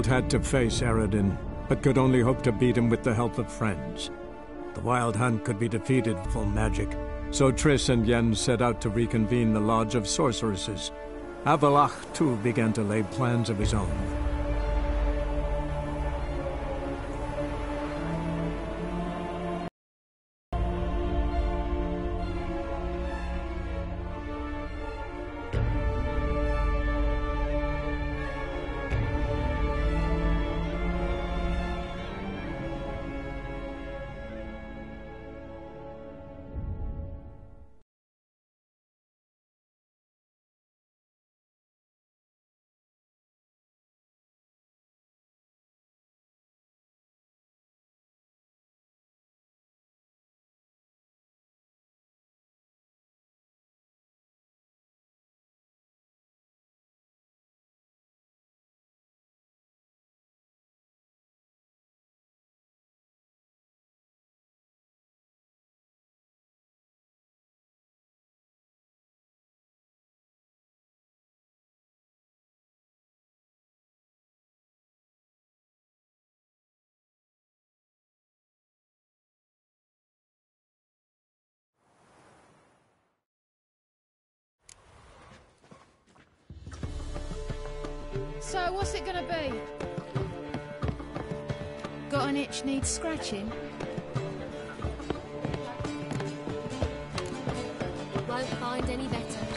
Geralt had to face Eredin, but could only hope to beat him with the help of friends. The Wild Hunt could be defeated full magic, so Triss and Yen set out to reconvene the Lodge of Sorceresses. Avallac'h, too, began to lay plans of his own. So, what's it gonna be? Got an itch needs scratching? Won't find any better.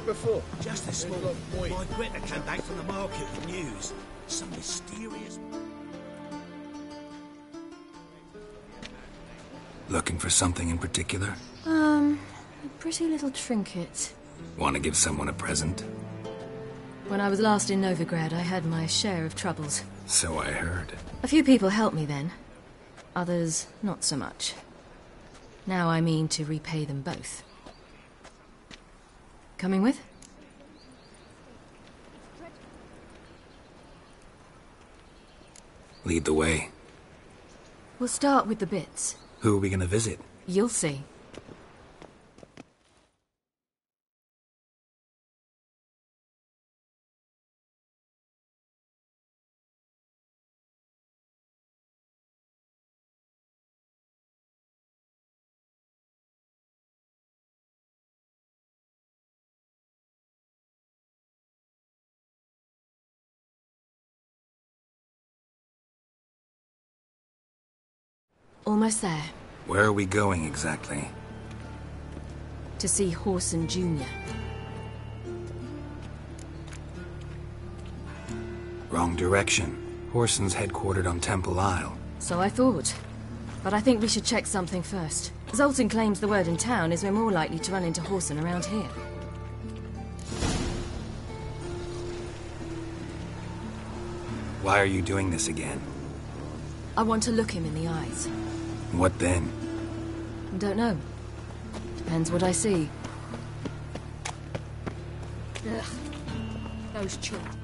Have we not met before? Just this morning, My Greta came back from the market with news. Some mysterious... Looking for something in particular? Um, a pretty little trinket. Want to give someone a present? When I was last in Novigrad, I had my share of troubles. So I heard. A few people helped me then. Others, not so much. Now I mean to repay them both. Coming with? Lead the way. We'll start with the bits. Who are we gonna visit? You'll see. Almost there. Where are we going exactly? To see Whoreson Jr. Wrong direction. Whoreson's headquartered on Temple Isle. So I thought. But I think we should check something first. Zoltan claims the word in town is we're more likely to run into Horson around here. Why are you doing this again? I want to look him in the eyes. What then? Don't know. Depends what I see. Ugh. Those children.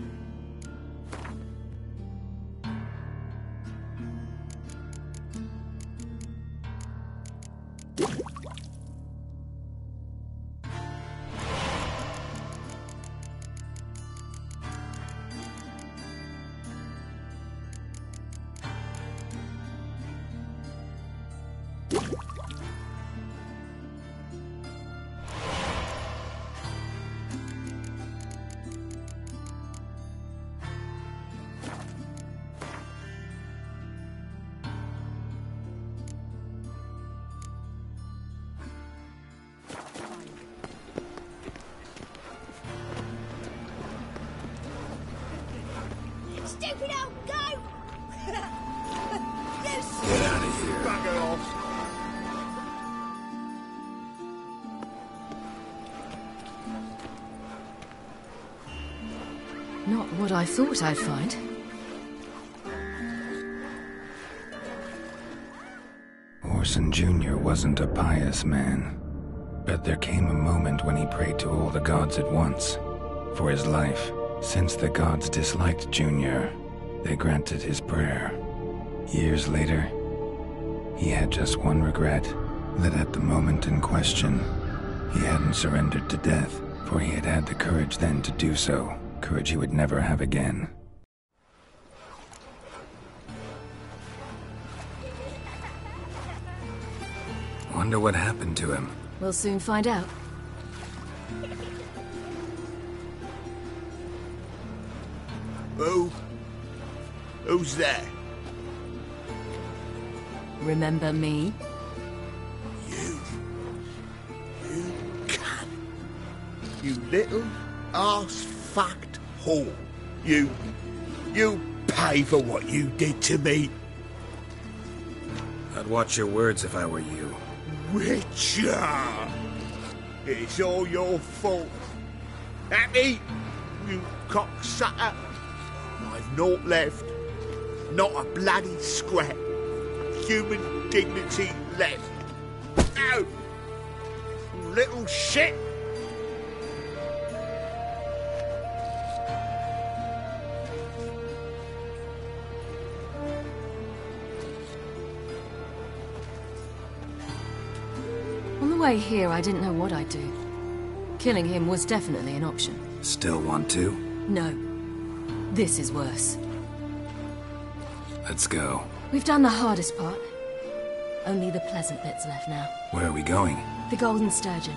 I thought I'd find. Whoreson Jr. wasn't a pious man. But there came a moment when he prayed to all the gods at once for his life. Since the gods disliked Jr., they granted his prayer. Years later, he had just one regret that at the moment in question, he hadn't surrendered to death, for he had had the courage then to do so, courage he would never have again. Wonder what happened to him. We'll soon find out. Who? Who's there? Remember me? You. You can. You little ass-fucked You. You pay for what you did to me. I'd watch your words if I were you. Richard! It's all your fault. At me, you cocksucker. I've naught left. Not a bloody scrap. Human dignity left. No! Little shit! Way here, I didn't know what I'd do. Killing him was definitely an option. Still want to? No. This is worse. Let's go. We've done the hardest part. Only the pleasant bits left now. Where are we going? The Golden Sturgeon.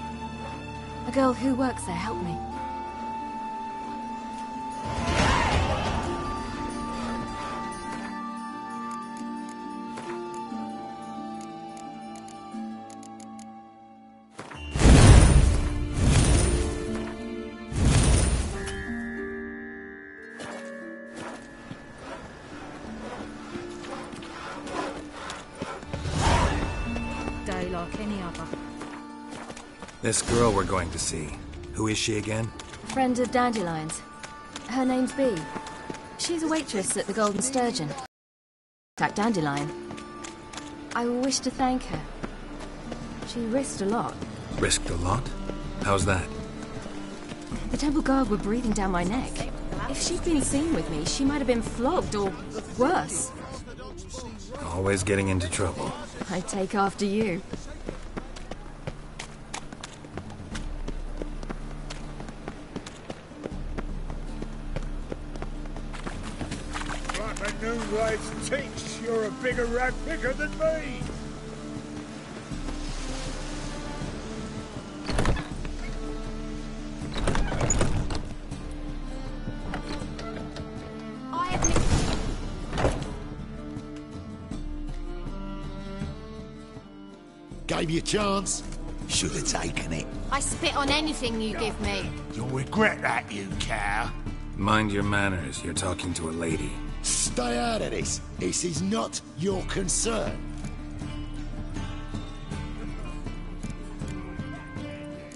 A girl who works there helped me. This girl we're going to see. Who is she again? Friend of Dandelion's. Her name's Bee. She's a waitress at the Golden Sturgeon. At Dandelion. I wish to thank her. She risked a lot. Risked a lot? How's that? The temple guard were breathing down my neck. If she'd been seen with me, she might have been flogged or worse. Always getting into trouble. I take after you. Bigger rat picker than me. I have Gave you a chance. Should have taken it. I spit on anything you give me. You'll regret that, you cow. Mind your manners, you're talking to a lady. Stay out of this. This is not your concern.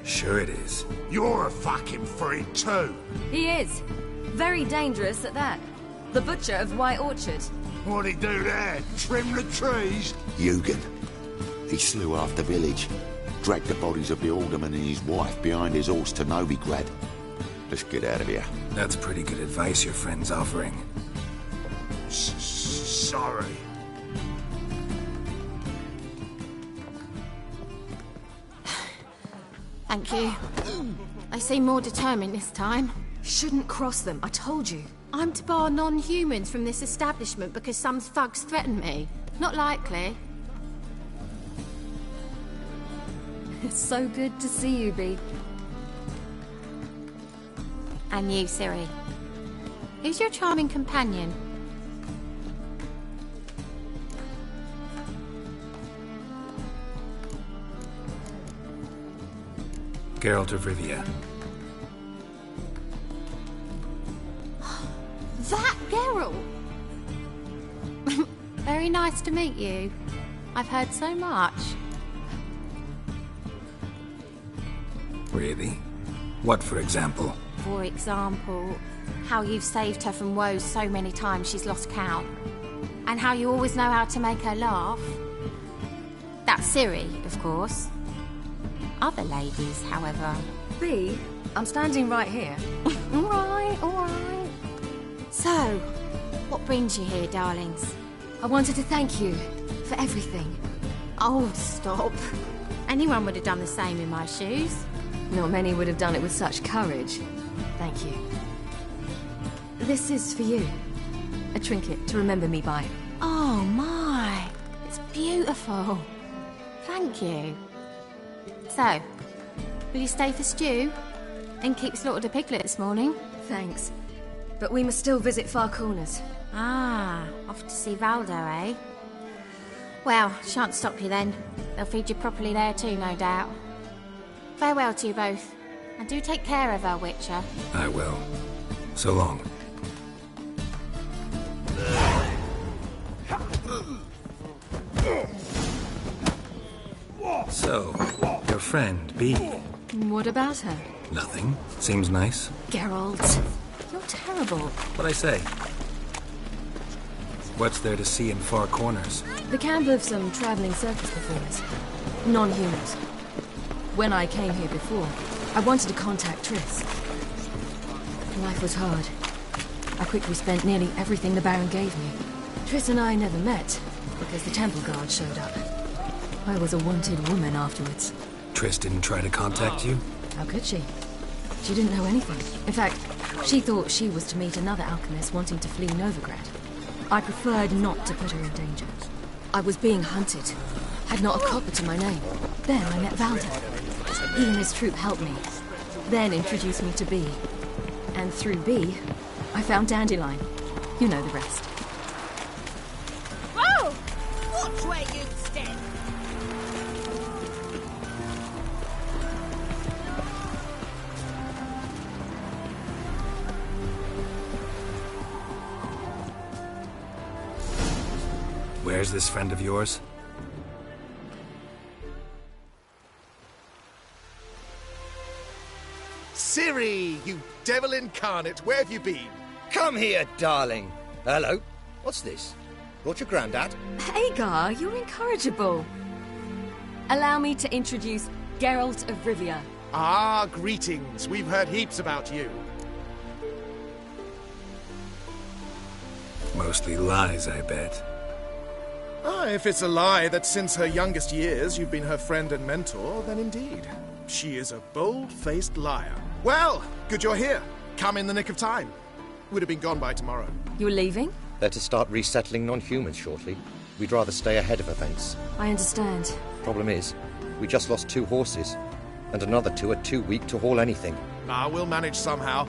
Sure it is. You're a fucking freak too. He is. Very dangerous at that. The butcher of White Orchard. What'd he do there? Trim the trees? Eugen. He slew half the village. Dragged the bodies of the alderman and his wife behind his horse to Novigrad. Let's get out of here. That's pretty good advice your friend's offering. S- sorry. Thank you. They seem more determined this time. Shouldn't cross them, I told you. I'm to bar non-humans from this establishment because some thugs threaten me. Not likely. It's so good to see you, Bee. And you, Ciri. Who's your charming companion? Geralt of Rivia. That Geralt! Very nice to meet you. I've heard so much. Really? What, for example? For example, how you've saved her from woes so many times she's lost count. And how you always know how to make her laugh. That's Ciri, of course. Other ladies, however. B, I'm standing right here. alright, alright. So, what brings you here, darlings? I wanted to thank you for everything. Oh, stop. Anyone would have done the same in my shoes. Not many would have done it with such courage. Thank you. This is for you. A trinket to remember me by. Oh my, it's beautiful. Thank you. So, will you stay for stew? And keep slaughtered a piglet this morning? Thanks. But we must still visit Far Corners. Ah, off to see Valdo, eh? Well, shan't stop you then. They'll feed you properly there too, no doubt. Farewell to you both. And do take care of her, Witcher. I will. So long. So, your friend, B. What about her? Nothing. Seems nice. Geralt, you're terrible. What I say? What's there to see in far corners? The camp of some traveling circus performers. Non-humans. When I came here before, I wanted to contact Triss. Life was hard. I quickly spent nearly everything the Baron gave me. Triss and I never met, because the temple guard showed up. I was a wanted woman afterwards. Triss didn't try to contact you? How could she? She didn't know anything. In fact, she thought she was to meet another alchemist wanting to flee Novigrad. I preferred not to put her in danger. I was being hunted. Had not a copper to my name. Then I met Valdo. He and his troop helped me. Then introduced me to B. And through B, I found Dandelion. You know the rest. This friend of yours? Ciri, you devil incarnate, where have you been? Come here, darling. Hello. What's this? Brought your granddad? Hagar, you're incorrigible. Allow me to introduce Geralt of Rivia. Ah, greetings. We've heard heaps about you. Mostly lies, I bet. Ah, if it's a lie that since her youngest years you've been her friend and mentor, then indeed. She is a bold-faced liar. Well, good you're here. Come in the nick of time. Would have been gone by tomorrow. You're leaving? They're to start resettling non-humans shortly. We'd rather stay ahead of events. I understand. Problem is, we just lost two horses, and another two are too weak to haul anything. Ah, we'll manage somehow.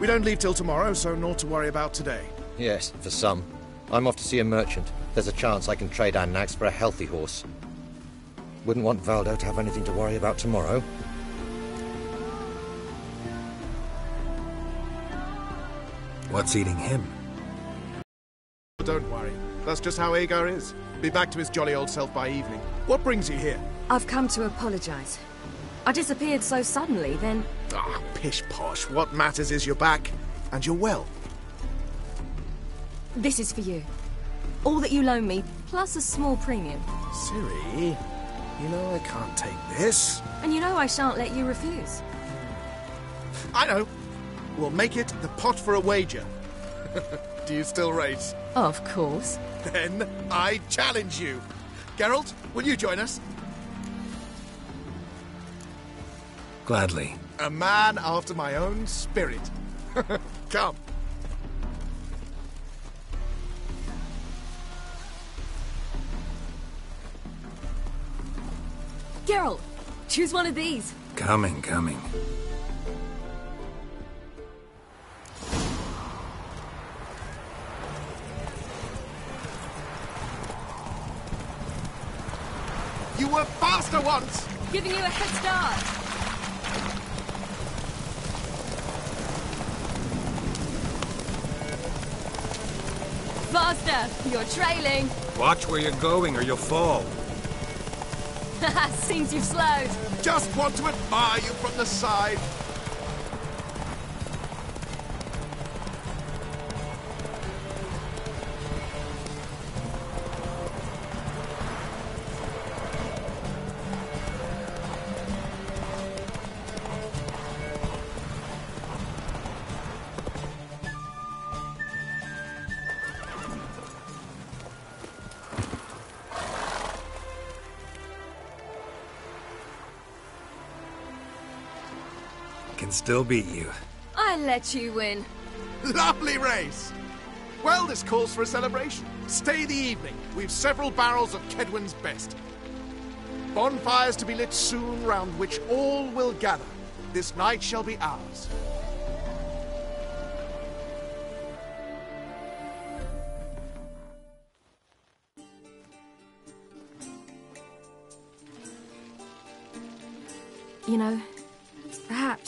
We don't leave till tomorrow, so naught to worry about today. Yes, for some. I'm off to see a merchant. There's a chance I can trade our nags for a healthy horse. Wouldn't want Valdo to have anything to worry about tomorrow. What's eating him? Don't worry. That's just how Agar is. Be back to his jolly old self by evening. What brings you here? I've come to apologize. I disappeared so suddenly, then... Ah, pish posh. What matters is you're back, and you're well. This is for you. All that you loan me, plus a small premium. Ciri, you know I can't take this. And you know I shan't let you refuse. I know. We'll make it the pot for a wager. Do you still race? Of course. Then I challenge you. Geralt, will you join us? Gladly. A man after my own spirit. Come. Geralt, choose one of these. Coming, coming. You were faster once! Giving you a head start. Faster! You're trailing! Watch where you're going or you'll fall. Seems you've slowed. Just want to admire you from the side. Still beat you. I let you win. Lovely race! Well, this calls for a celebration. Stay the evening. We've several barrels of Kaedwen's best. Bonfires to be lit soon, round which all will gather. This night shall be ours.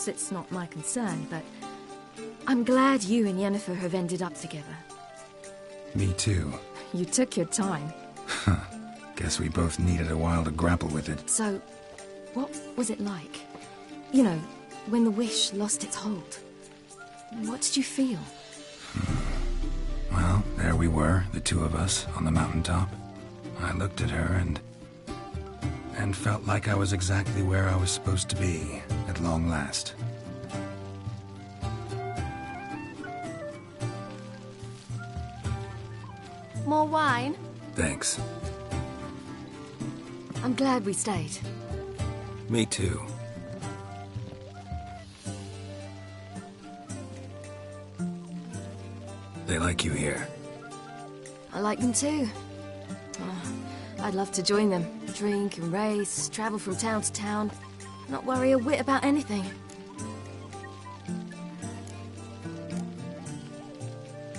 Perhaps it's not my concern, but I'm glad you and Yennefer have ended up together. Me too. You took your time. Guess we both needed a while to grapple with it. So, what was it like? You know, when the wish lost its hold. What did you feel? Hmm. Well, there we were, the two of us, on the mountaintop. I looked at her and. And felt like I was exactly where I was supposed to be, at long last. More wine? Thanks. I'm glad we stayed. Me too. They like you here. I like them too. I'd love to join them. Drink and race, travel from town to town. Not worry a whit about anything.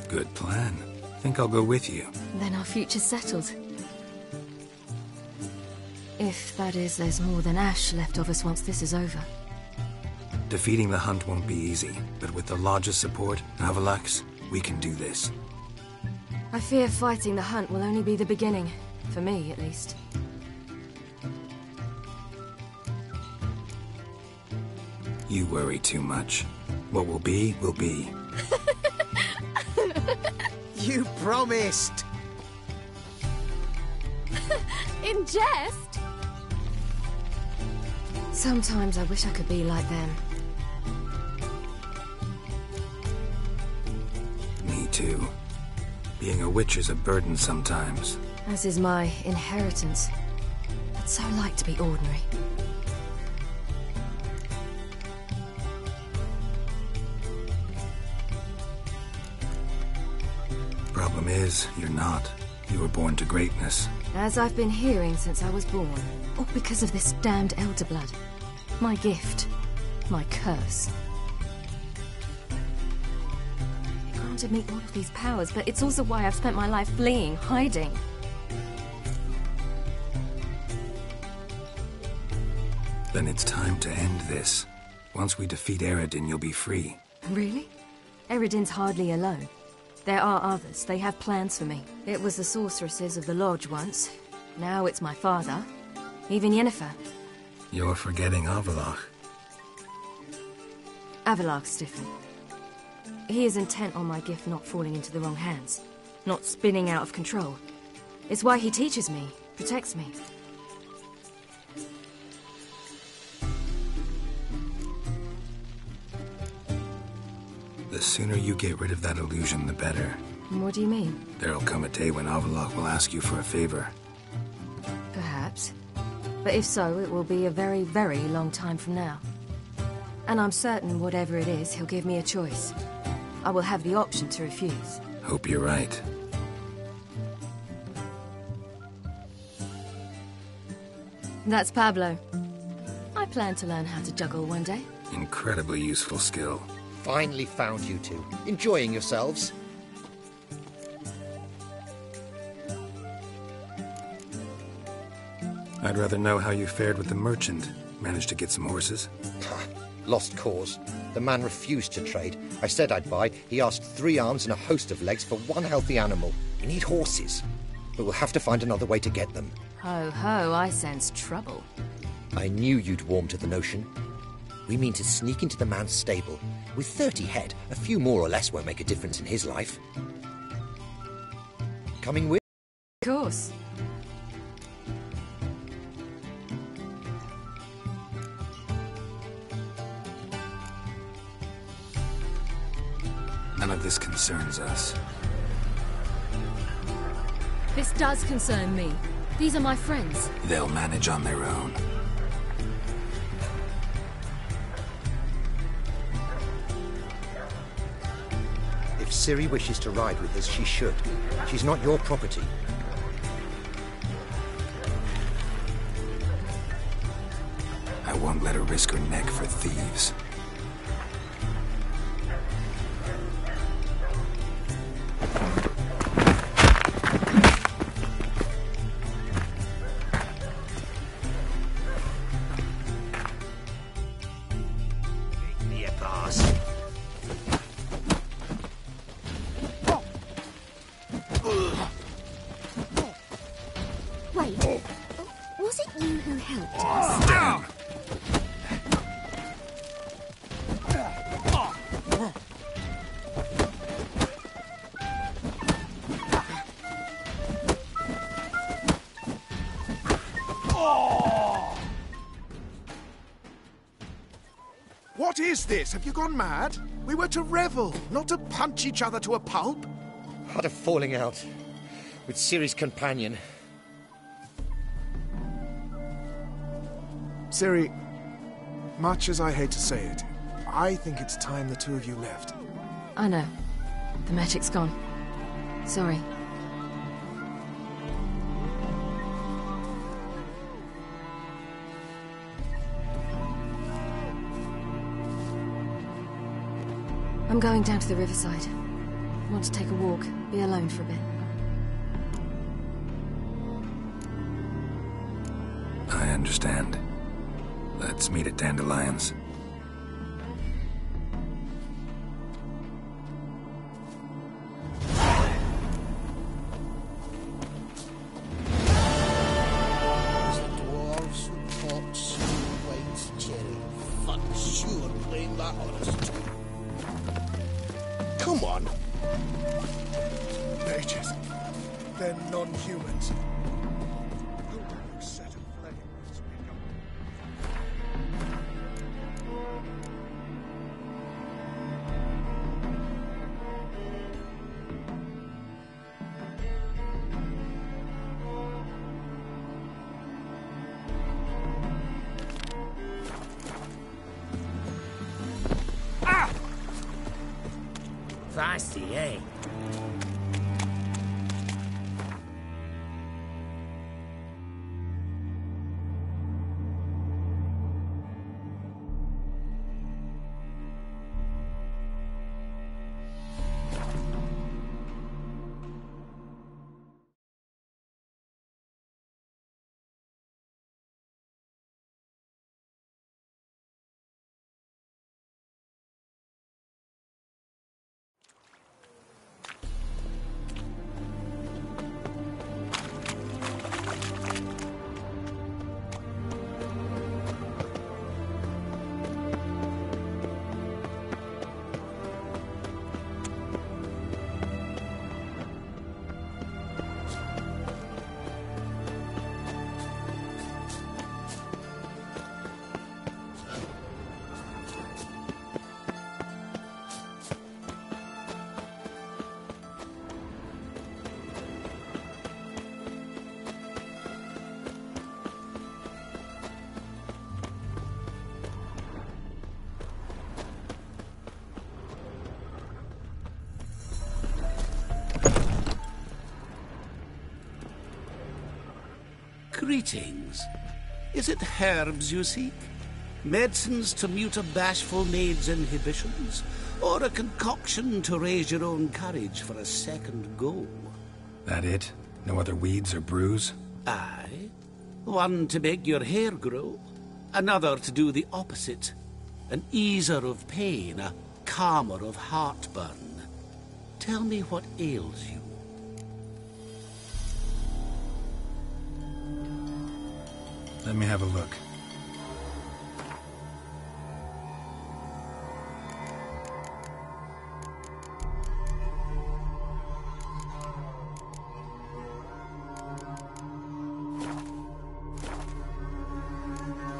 Good plan. Think I'll go with you. Then our future's settled. If, that is, there's more than ash left of us once this is over. Defeating the hunt won't be easy, but with the Lodge's support, Avallac'h, we can do this. I fear fighting the hunt will only be the beginning. For me, at least. You worry too much. What will be, will be. You promised! In jest? Sometimes I wish I could be like them. Me too. Being a witch is a burden sometimes. As is my inheritance. I'd so like to be ordinary. Is, you're not. You were born to greatness. As I've been hearing since I was born. All because of this damned Elder Blood. My gift. My curse. It granted me all of these powers, but it's also why I've spent my life fleeing, hiding. Then it's time to end this. Once we defeat Eredin, you'll be free. Really? Eredin's hardly alone. There are others. They have plans for me. It was the sorceresses of the Lodge once. Now it's my father. Even Yennefer. You're forgetting Avallac'h. Avallac'h's different. He is intent on my gift not falling into the wrong hands. Not spinning out of control. It's why he teaches me, protects me. The sooner you get rid of that illusion, the better. What do you mean? There'll come a day when Avallac'h will ask you for a favor. Perhaps. But if so, it will be a very, very long time from now. And I'm certain whatever it is, he'll give me a choice. I will have the option to refuse. Hope you're right. That's Pablo. I plan to learn how to juggle one day. Incredibly useful skill. Finally found you two. Enjoying yourselves? I'd rather know how you fared with the merchant. Managed to get some horses? Lost cause. The man refused to trade. I said I'd buy. He asked three arms and a host of legs for one healthy animal. We need horses, but we'll have to find another way to get them. Ho ho, I sense trouble. I knew you'd warm to the notion. We mean to sneak into the man's stable. With 30 head, a few more or less won't make a difference in his life. Coming with? Of course. None of this concerns us. This does concern me. These are my friends. They'll manage on their own. If Ciri wishes to ride with us, she should. She's not your property. I won't let her risk her neck for thieves. What is this? Have you gone mad? We were to revel, not to punch each other to a pulp. Had a falling out with Ciri's companion. Ciri, much as I hate to say it, I think it's time the two of you left. I know. The magic's gone. Sorry. I'm going down to the riverside. Want to take a walk, be alone for a bit. I understand. Let's meet at Dandelions. Is it herbs you seek? Medicines to mute a bashful maid's inhibitions? Or a concoction to raise your own courage for a second go? That it? No other weeds or brews? Aye. One to make your hair grow, another to do the opposite. An easer of pain, a calmer of heartburn. Tell me what ails you. Let me have a look.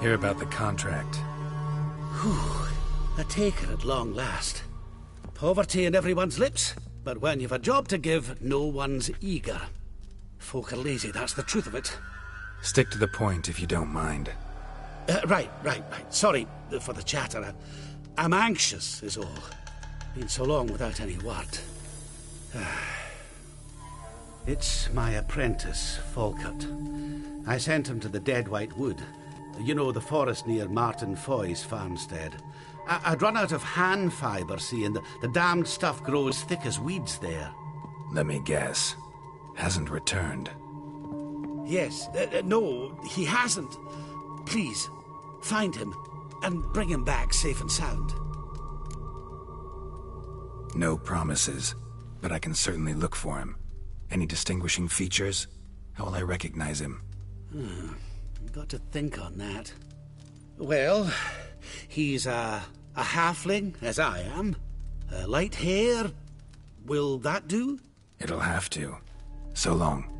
Hear about the contract. Whew. A taker at long last. Poverty in everyone's lips, but when you've a job to give, no one's eager. Folk are lazy, that's the truth of it. Stick to the point if you don't mind. Uh, right, right, right. Sorry for the chatter. I'm anxious, is all. Been so long without any word. it's my apprentice, Falkert. I sent him to the Dead White Wood. You know, the forest near Martin Foy's farmstead. I- I'd run out of han fibre, see, and the, the damned stuff grows thick as weeds there. Let me guess. Hasn't returned. Yes, uh, uh, no, he hasn't. Please, find him and bring him back safe and sound. No promises, but I can certainly look for him. Any distinguishing features? How will I recognize him? Hmm, got to think on that. Well, he's a, a halfling, as I am. Uh, light hair. Will that do? It'll have to. So long.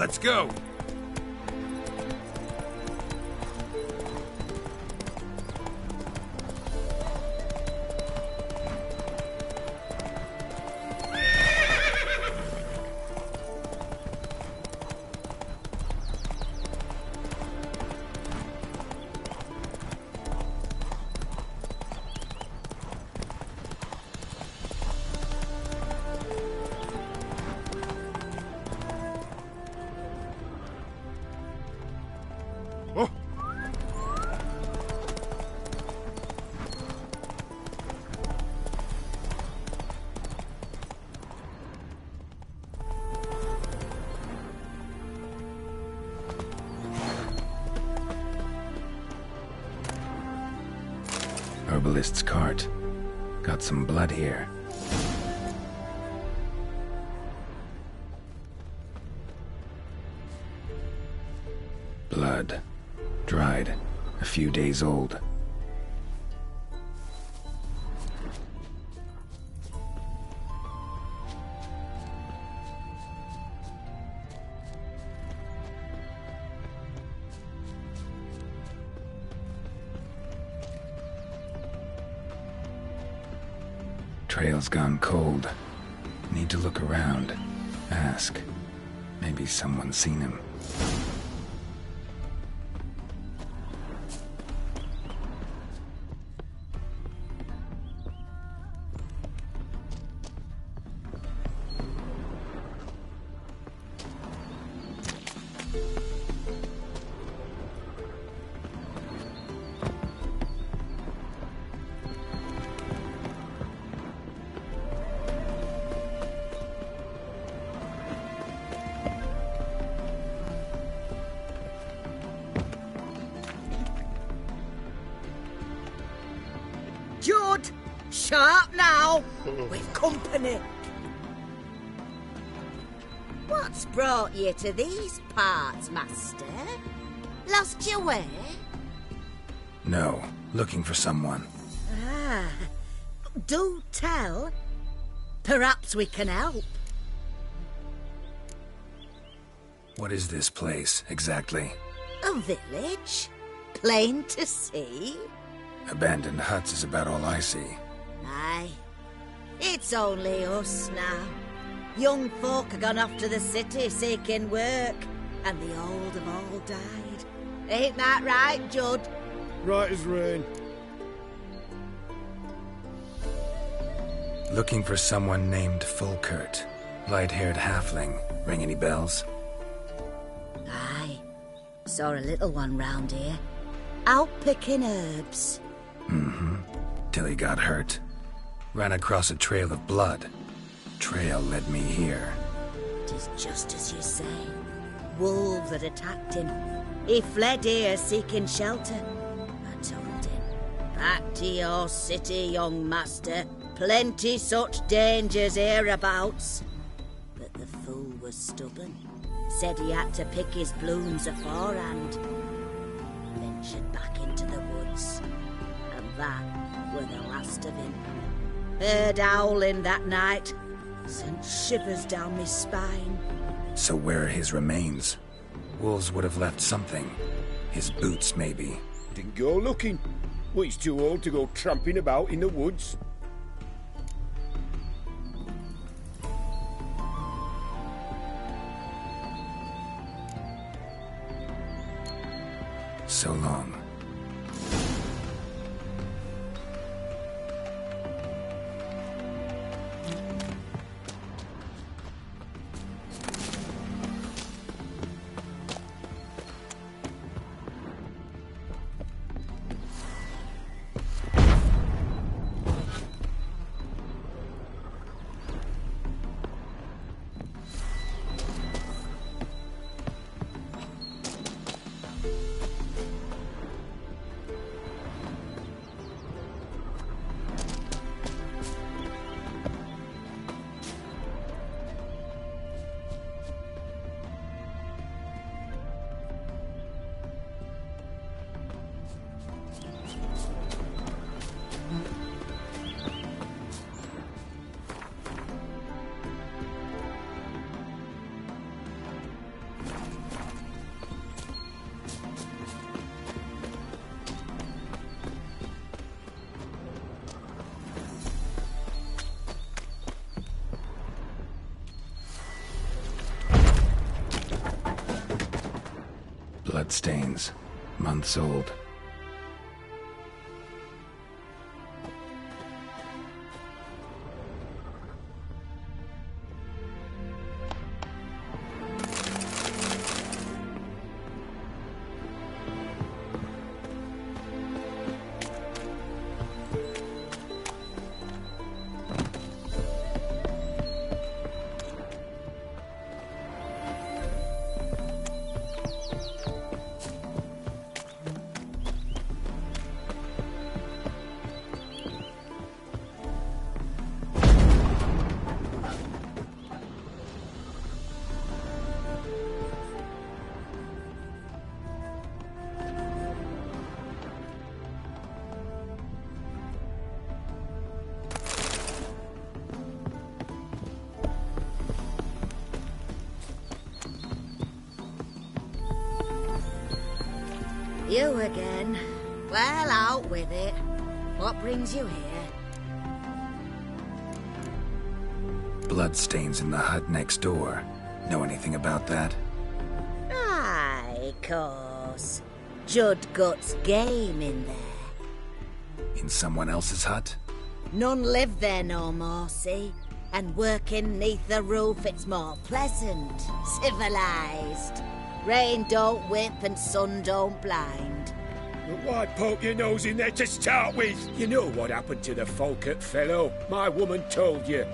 Let's go. Few days old. Trail's gone cold. Need to look around. Ask. Maybe someone's seen him. What's brought you to these parts, Master? Lost your way? No. Looking for someone. Ah, do tell. Perhaps we can help. What is this place, exactly? A village? Plain to see? Abandoned huts is about all I see. Aye. It's only us now. Young folk have gone off to the city seeking work, and the old have all died. Ain't that right, Judd? Right as rain. Looking for someone named Fulkert. Light-haired halfling. Ring any bells? Aye. Saw a little one round here. Out picking herbs. Mm-hmm. Till he got hurt. Ran across a trail of blood. Trail led me here. Tis just as you say. Wolves had attacked him. He fled here seeking shelter. I told him, eh? back to your city, young master. Plenty such dangers hereabouts. But the fool was stubborn. Said he had to pick his blooms aforehand. Ventured back into the woods. And that were the last of him. Heard howling that night. Sent shivers down my spine. So where are his remains? Wolves would have left something. His boots, maybe. Didn't go looking. Well, he's too old to go tramping about in the woods. So long. Months old. You again. Well, out with it. What brings you here? Bloodstains in the hut next door. Know anything about that? Aye, course. Judd Guts game in there. In someone else's hut? None live there no more, see? And working neath the roof, it's more pleasant, civilized. Rain don't whip and sun don't blind. But why poke your nose in there to start with? You know what happened to the Falkert fellow. My woman told you.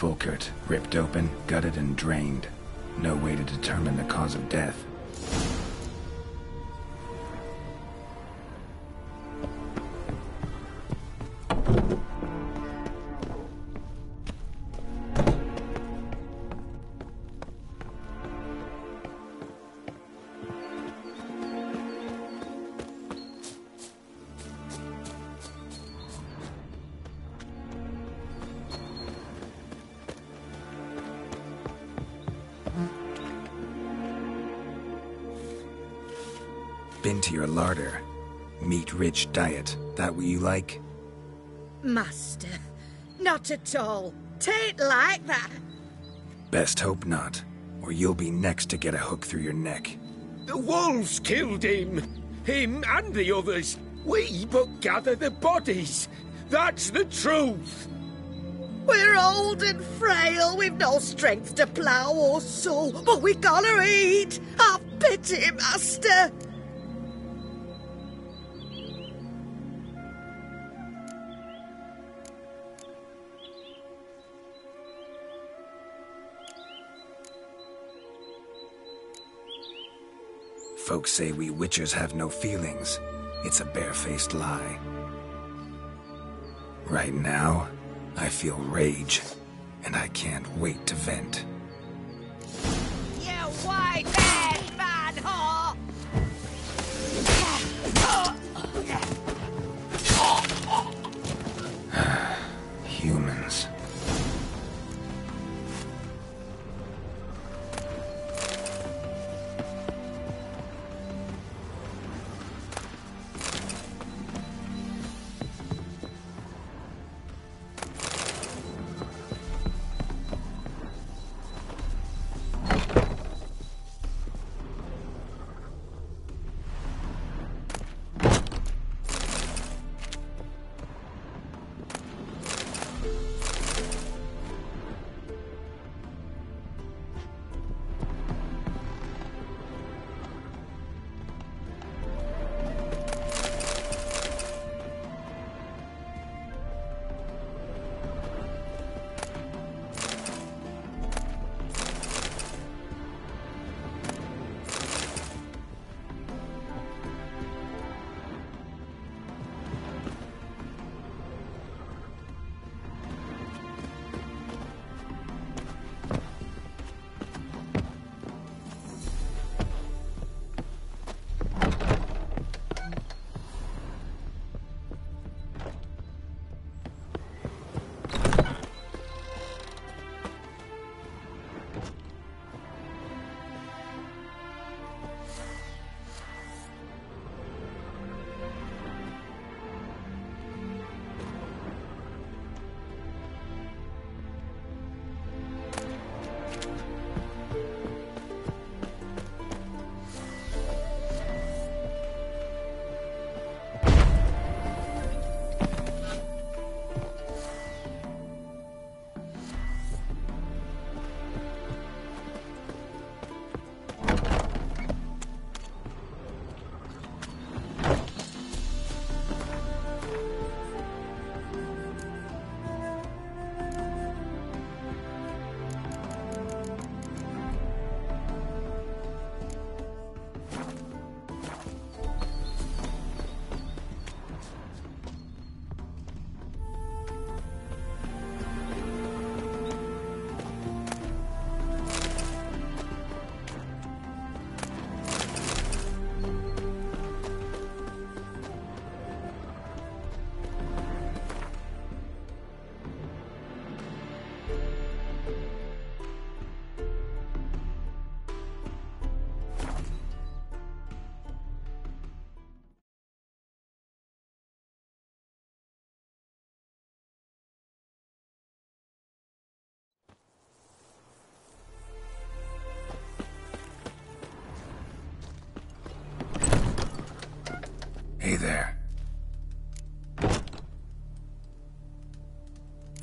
Fulkert, ripped open, gutted and drained. No way to determine the cause of death. Been to your larder. Meat-rich diet. That what you like? Master, not at all. Tain't like that. Best hope not, or you'll be next to get a hook through your neck. The wolves killed him. Him and the others. We but gather the bodies. That's the truth. We're old and frail, we've no strength to plough or sow, but we gotta eat. Have pity, master. Say we witchers have no feelings. It's a barefaced lie. Right now, I feel rage, and I can't wait to vent. You white-haired man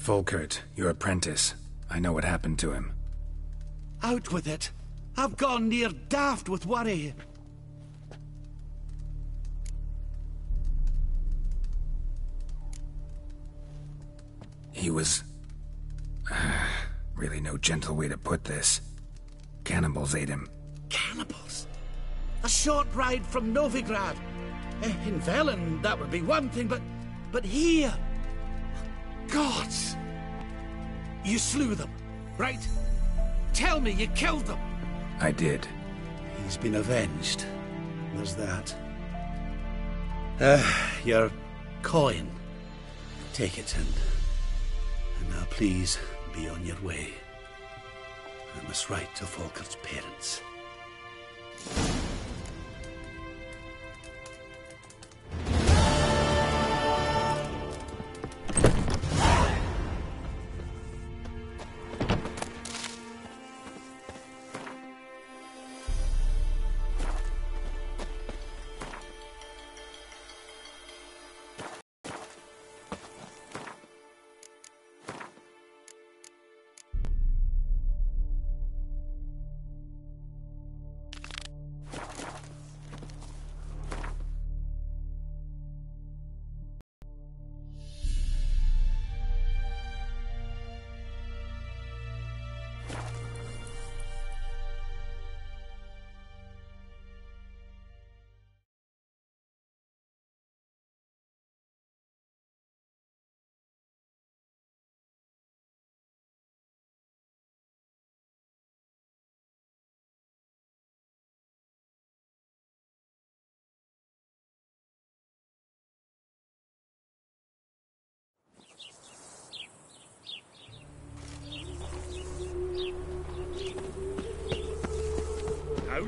Volkert, your apprentice. I know what happened to him. Out with it. I've gone near daft with worry. He was... really no gentle way to put this. Cannibals ate him. Cannibals? A short ride from Novigrad. Eh, In Velen, that would be one thing, but... But here... Gods! You slew them, right? Tell me you killed them! I did. He's been avenged. There's that. Uh, your coin. Take it and... And now please, be on your way. I must write to Falkert's parents.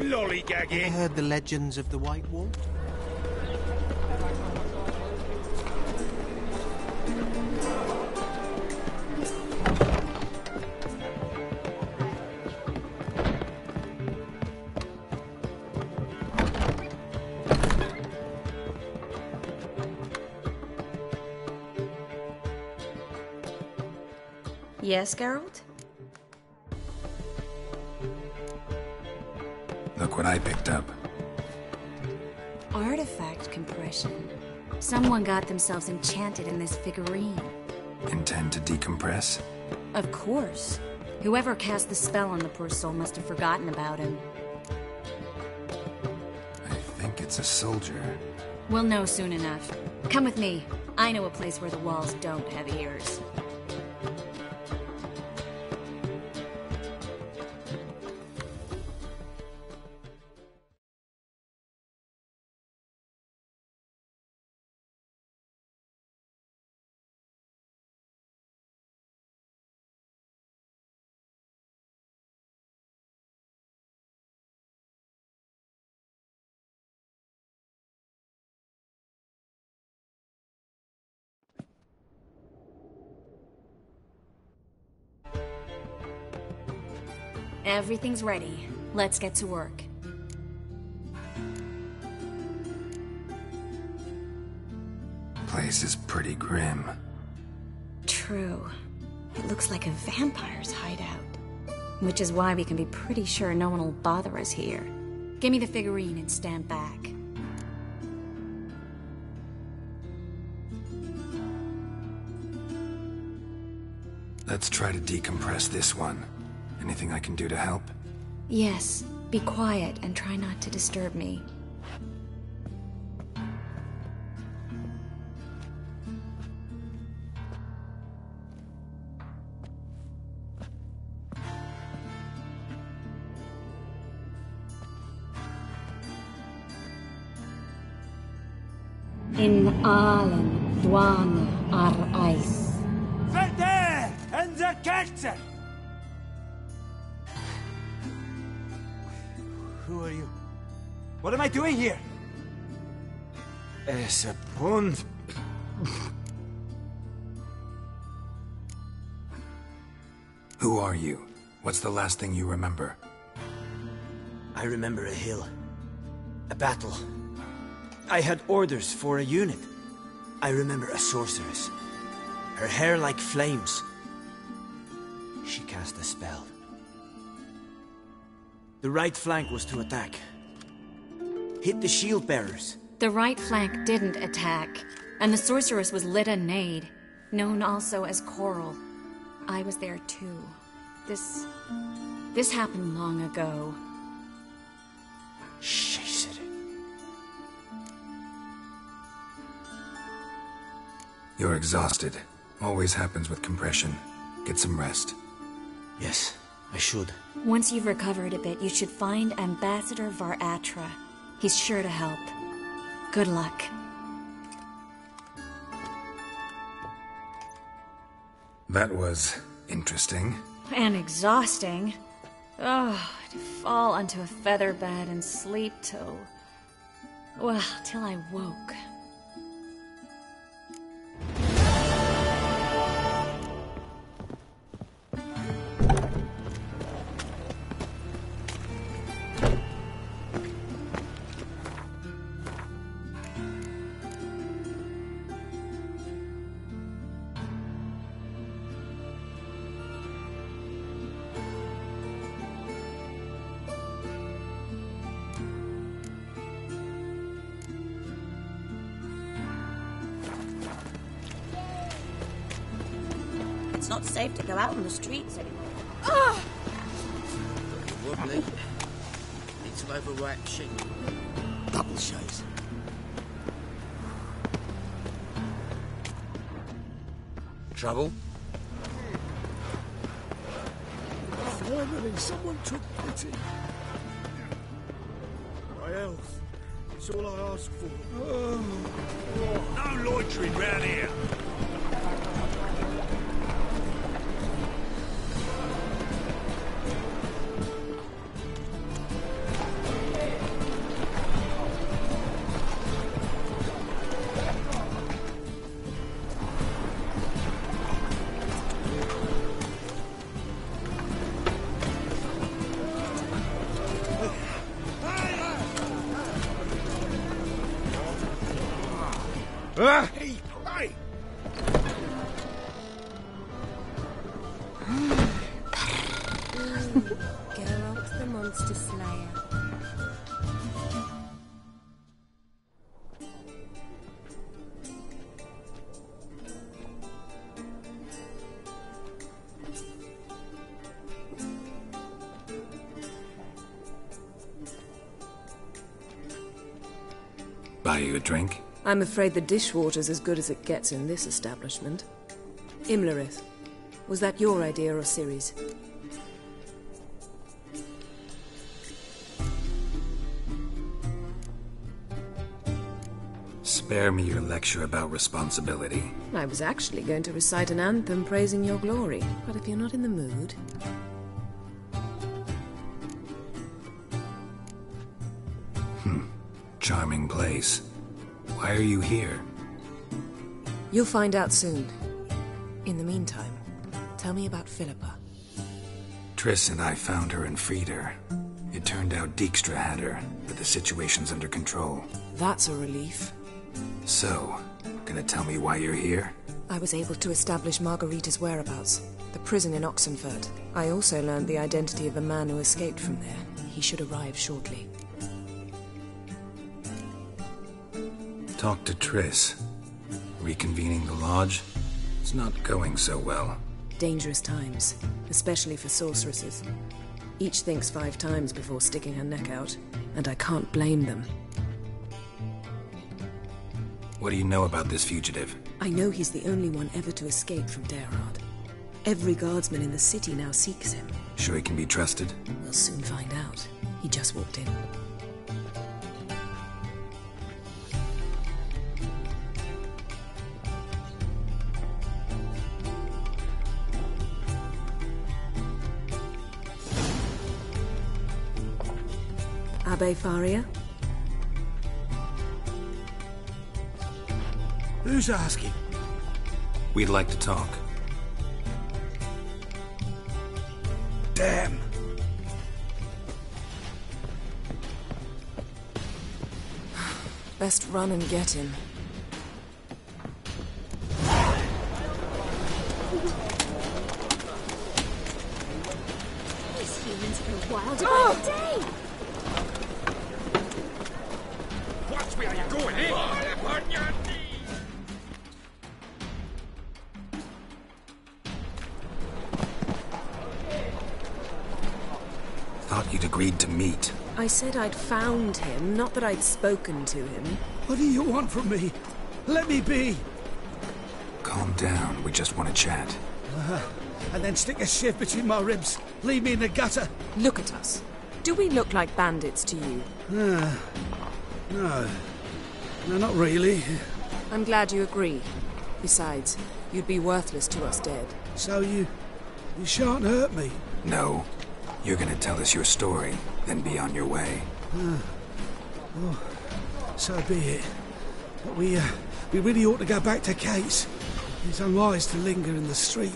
Lollygagging. Ever heard the legends of the White Wolf? Yes, Geralt? What I picked up. Artifact compression. Someone got themselves enchanted in this figurine. Intend to decompress? Of course. Whoever cast the spell on the poor soul must have forgotten about him. I think it's a soldier. We'll know soon enough. Come with me. I know a place where the walls don't have ears. Everything's ready. Let's get to work. Place is pretty grim. True. It looks like a vampire's hideout. Which is why we can be pretty sure no one will bother us here. Give me the figurine and stand back. Let's try to decompress this one. Anything I can do to help? Yes, be quiet and try not to disturb me. What's the last thing you remember? I remember a hill. A battle. I had orders for a unit. I remember a sorceress. Her hair like flames. She cast a spell. The right flank was to attack. Hit the shield bearers. The right flank didn't attack, and the sorceress was Lytta Neyd, known also as Coral. I was there too. This. this happened long ago. Chase it. You're exhausted. Always happens with compression. Get some rest. Yes, I should. Once you've recovered a bit, you should find Ambassador var Attre. He's sure to help. Good luck. That was interesting. And exhausting. Oh, to fall onto a feather bed and sleep till. Well, till I woke. Drink? I'm afraid the dishwater's as good as it gets in this establishment. Imlerith, was that your idea or Ciri's? Spare me your lecture about responsibility. I was actually going to recite an anthem praising your glory, but if you're not in the mood... Hmm. Charming place. Why are you here? You'll find out soon. In the meantime, tell me about Philippa. Triss and I found her and freed her. It turned out Dijkstra had her, but the situation's under control. That's a relief. So, gonna tell me why you're here? I was able to establish Margarita's whereabouts, the prison in Oxenfurt. I also learned the identity of a man who escaped from there. He should arrive shortly. Talk to Triss. Reconvening the lodge? It's not going so well. Dangerous times, especially for sorceresses. Each thinks five times before sticking her neck out, and I can't blame them. What do you know about this fugitive? I know he's the only one ever to escape from Deireadh. Every guardsman in the city now seeks him. Sure he can be trusted? We'll soon find out. He just walked in. Abbe Faria? Who's asking? We'd like to talk. Damn. Best run and get him. Said I'd found him, not that I'd spoken to him. What do you want from me? Let me be. Calm down, we just want to chat. Uh, and then stick a shiv between my ribs. Leave me in the gutter. Look at us. Do we look like bandits to you? Uh, no. No, not really. I'm glad you agree. Besides, you'd be worthless to us dead. So you... you shan't hurt me? No. You're gonna tell us your story, then be on your way. Uh, oh, so be it. But we, uh, we really ought to go back to Kate's. It's unwise to linger in the street.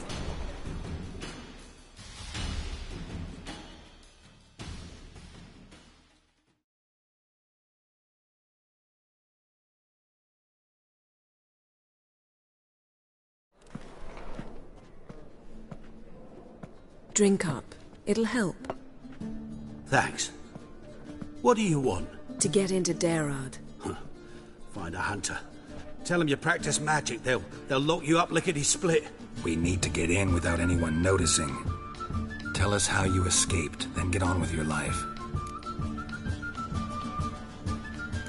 Drink up. It'll help. Thanks. What do you want? To get into Deireadh. Find a hunter. Tell them you practice magic. They'll they'll lock you up lickety split. We need to get in without anyone noticing. Tell us how you escaped, then get on with your life.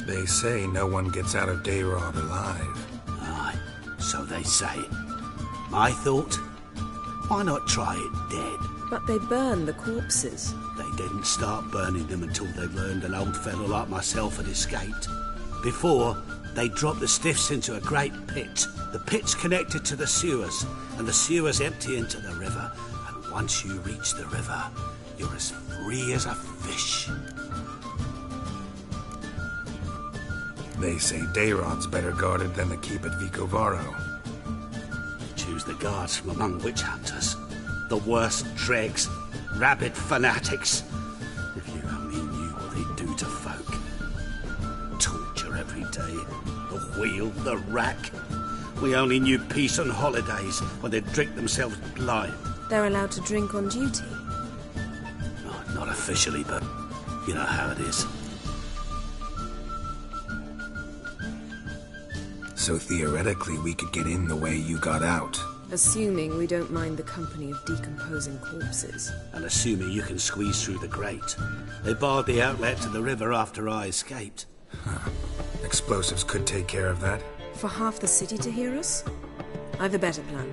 They say no one gets out of Deireadh alive. Aye, so they say. My thought? Why not try it dead? But they burn the corpses. They didn't start burning them until they learned an old fellow like myself had escaped. Before, they dropped the stiffs into a great pit. The pit's connected to the sewers, and the sewers empty into the river. And once you reach the river, you're as free as a fish. They say Deireadh's better guarded than the keep at Vicovaro. Choose the guards from among witch hunters. The worst dregs, rabid fanatics. If you only knew what they do to folk. Torture every day. The wheel, the rack. We only knew peace on holidays when they'd drink themselves blind. They're allowed to drink on duty. No, not officially, but you know how it is. So theoretically, we could get in the way you got out. Assuming we don't mind the company of decomposing corpses. And assuming you can squeeze through the grate. They barred the outlet to the river after I escaped. Huh. Explosives could take care of that. For half the city to hear us? I've a better plan.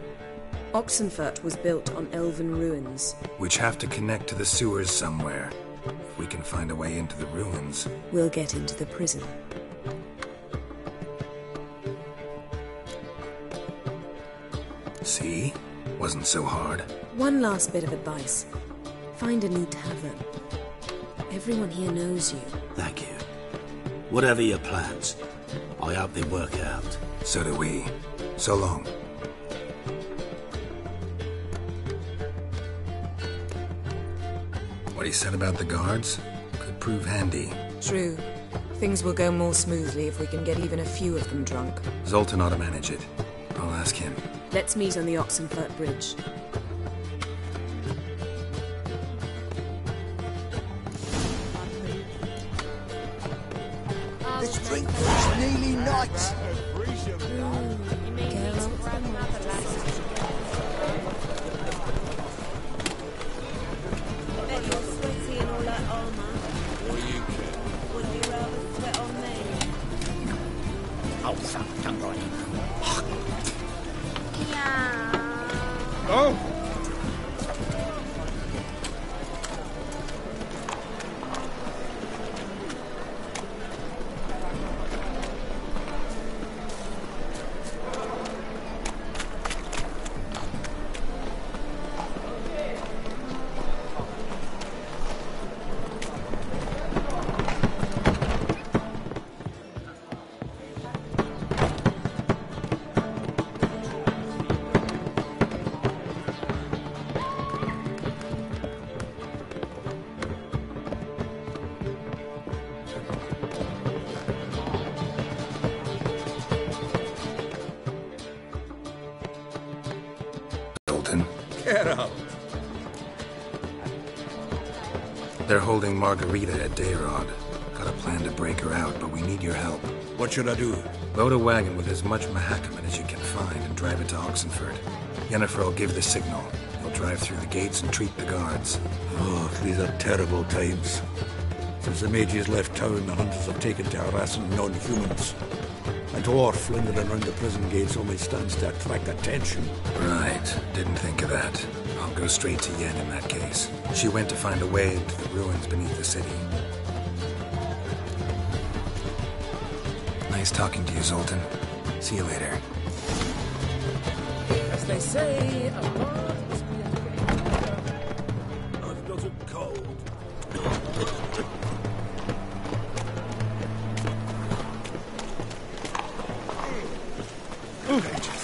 Oxenfurt was built on elven ruins. Which have to connect to the sewers somewhere. If we can find a way into the ruins. We'll get into the prison. See? Wasn't so hard. One last bit of advice. Find a new tavern. Everyone here knows you. Thank you. Whatever your plans, I hope they work out. So do we. So long. What he said about the guards could prove handy. True. Things will go more smoothly if we can get even a few of them drunk. Zoltan ought to manage it. I'll ask him. Let's meet on the Oxenfurt Bridge. This drink is nearly night. Bet you're sweaty in all holding Margarita at Deireadh. Got a plan to break her out, but we need your help. What should I do? Load a wagon with as much Mahakaman as you can find and drive it to Oxenfurt. Yennefer will give the signal. You'll drive through the gates and treat the guards. Oh, these are terrible times. Since the mages left town, the hunters have taken to harassing non-humans. A dwarf lingering around the prison gates only stands to attract attention. Right. Didn't think of that. I'll go straight to Yen in that case. She went to find a way into the ruins beneath the city. Nice talking to you, Zoltan. See you later. As they say, a bard must I've got it cold.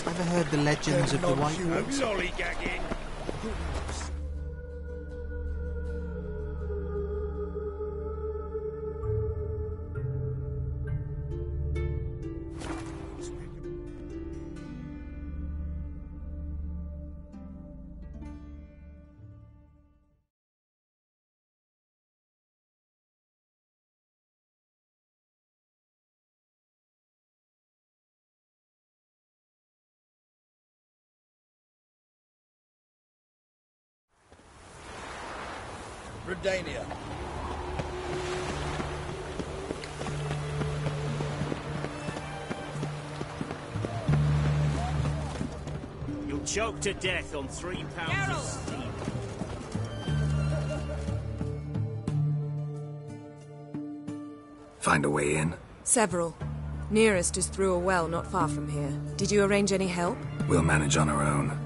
Ever heard the legends of the White Woods? Lollygagging. You'll choke to death on three pounds of steam. Find a way in? Several. Nearest is through a well not far from here. Did you arrange any help? We'll manage on our own.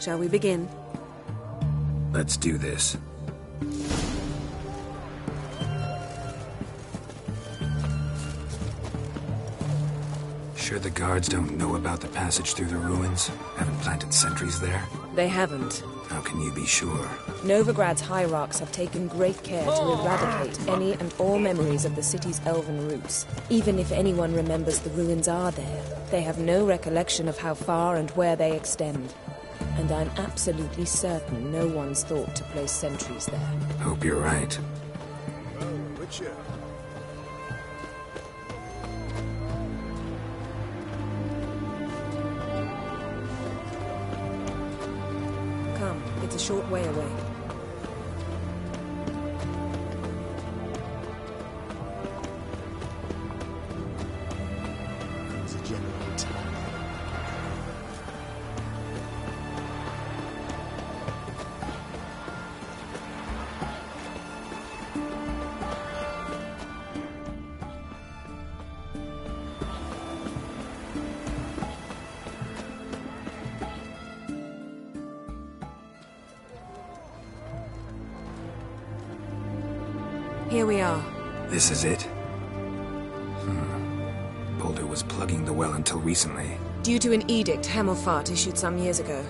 Shall we begin? Let's do this. Guards don't know about the passage through the ruins? Haven't planted sentries there? They haven't. How can you be sure? Novigrad's hierarchs have taken great care to eradicate any and all memories of the city's elven roots. Even if anyone remembers the ruins are there, they have no recollection of how far and where they extend. And I'm absolutely certain no one's thought to place sentries there. Hope you're right. Oh, witcher. Short way away. We are. This is it? Hmm. Boulder was plugging the well until recently. Due to an edict Hemmelfart issued some years ago.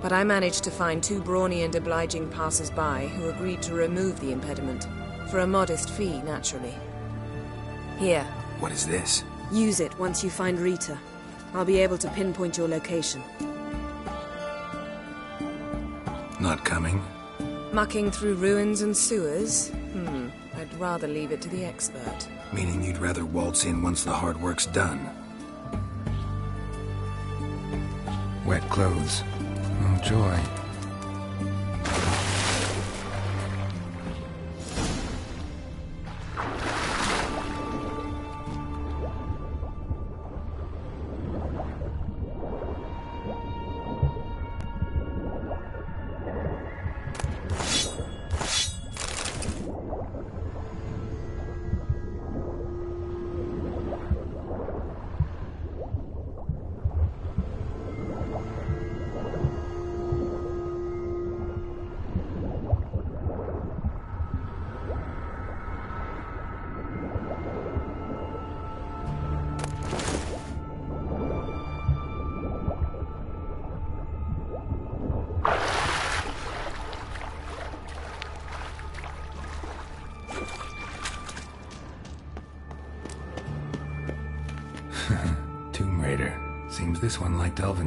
But I managed to find two brawny and obliging passers-by who agreed to remove the impediment. For a modest fee, naturally. Here, What is this? use it once you find Rita. I'll be able to pinpoint your location. Not coming? Mucking through ruins and sewers? Rather leave it to the expert. Meaning you'd rather waltz in once the hard work's done. Wet clothes. Oh, joy.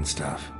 Stuff.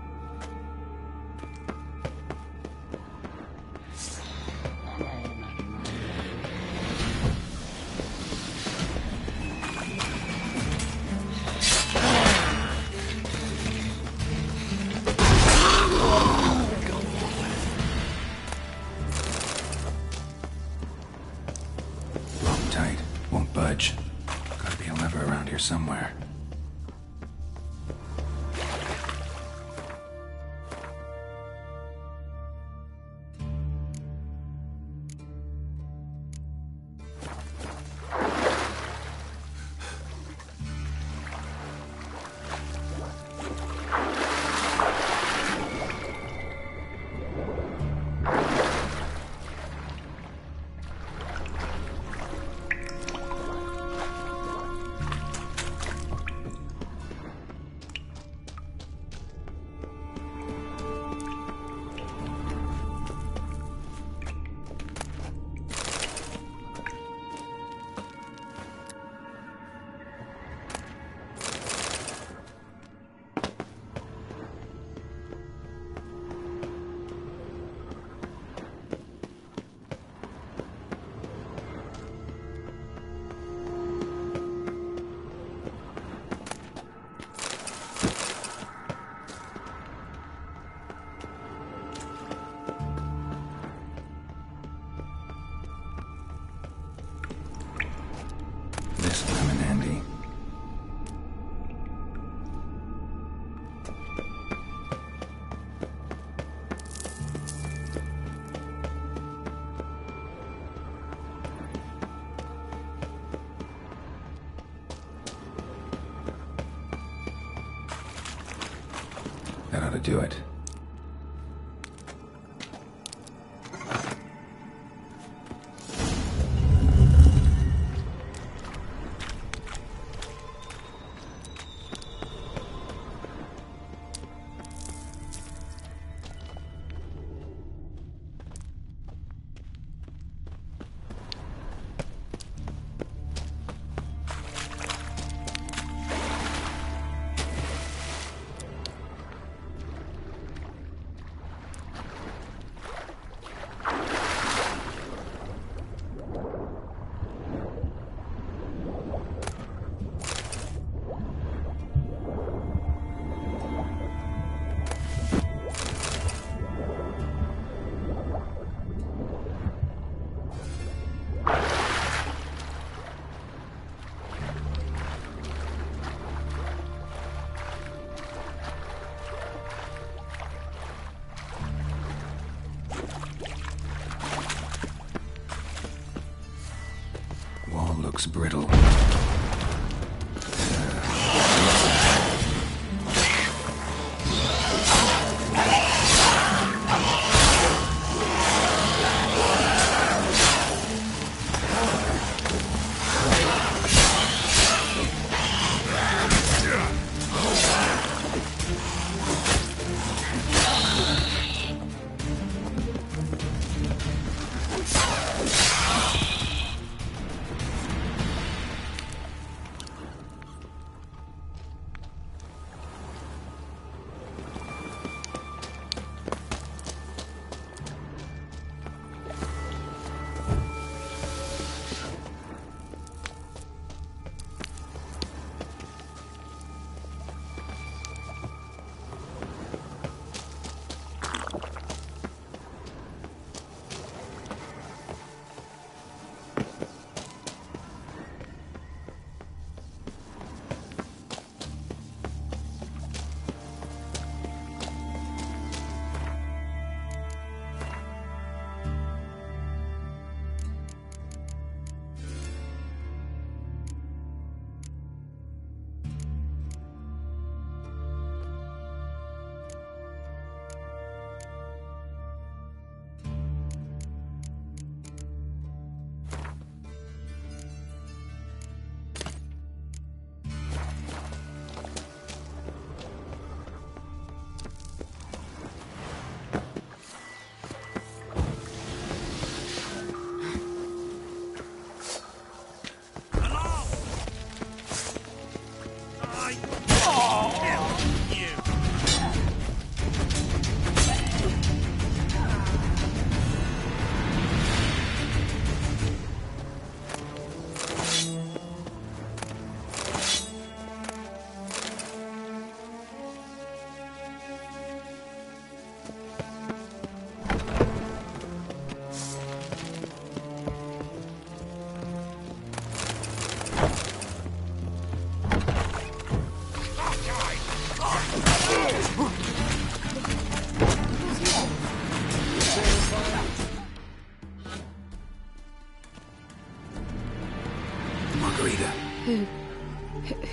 Do it.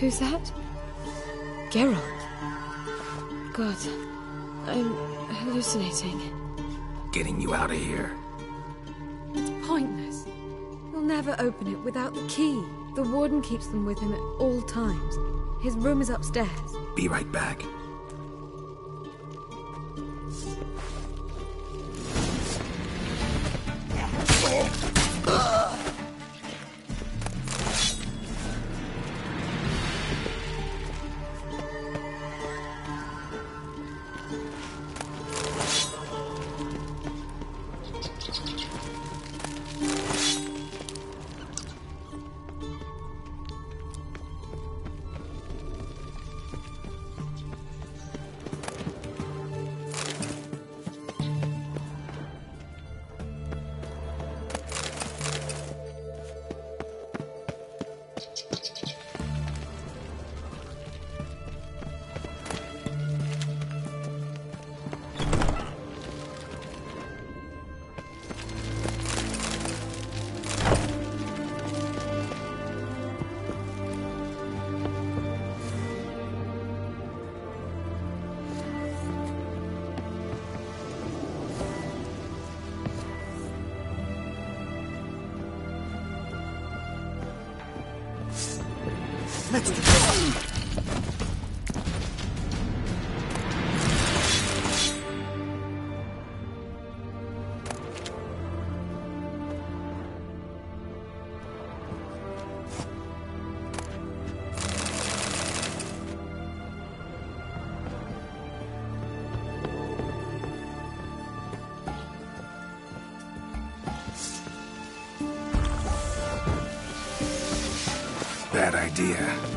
Who's that? Geralt. God, I'm hallucinating. Getting you out of here. It's pointless. He'll never open it without the key. The warden keeps them with him at all times. His room is upstairs. Be right back. Idea.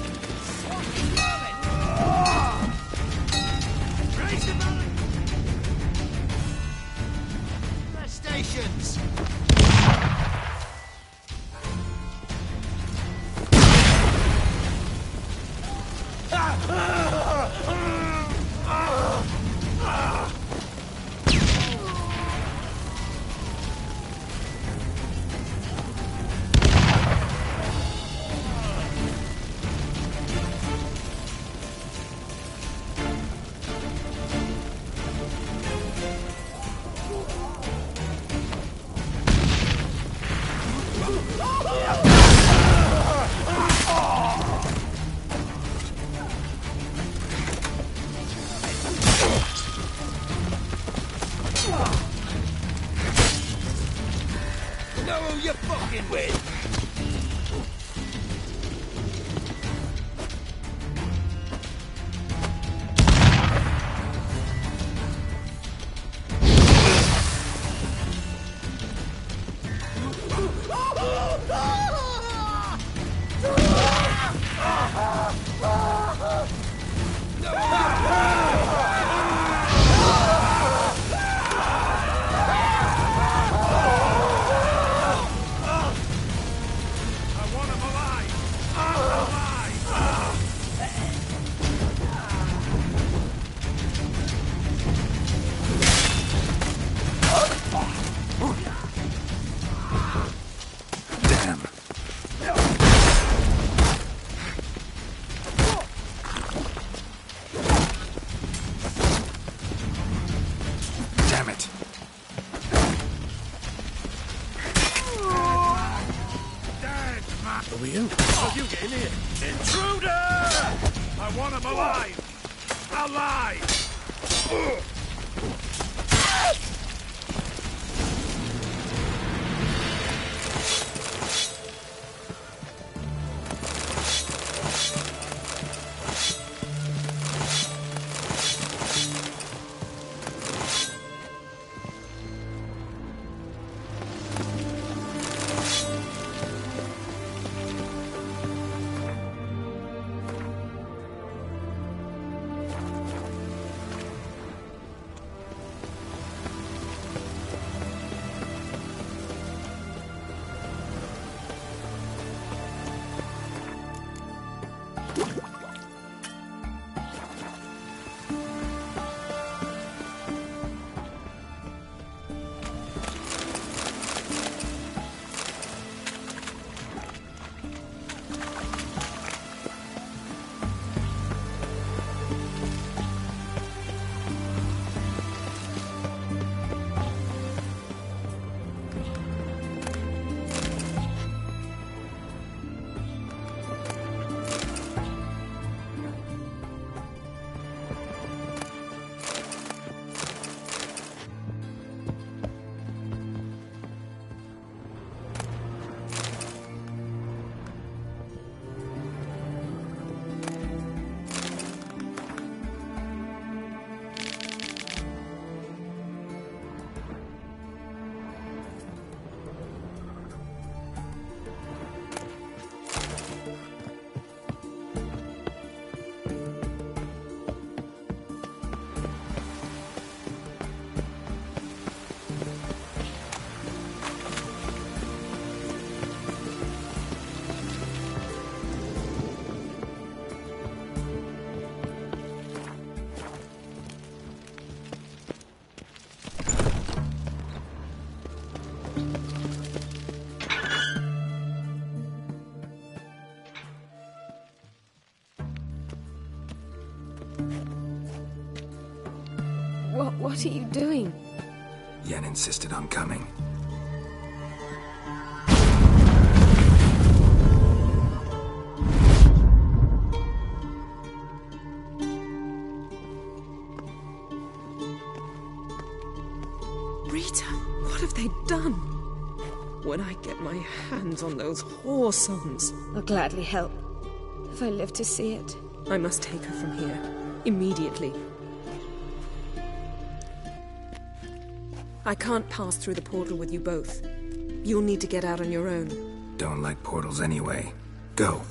What, what are you doing? Yen insisted on coming. Rita, what have they done? When I get my hands on those whore songs, I'll gladly help. If I live to see it, I must take her from here. Immediately. I can't pass through the portal with you both. You'll need to get out on your own. Don't like portals anyway. Go.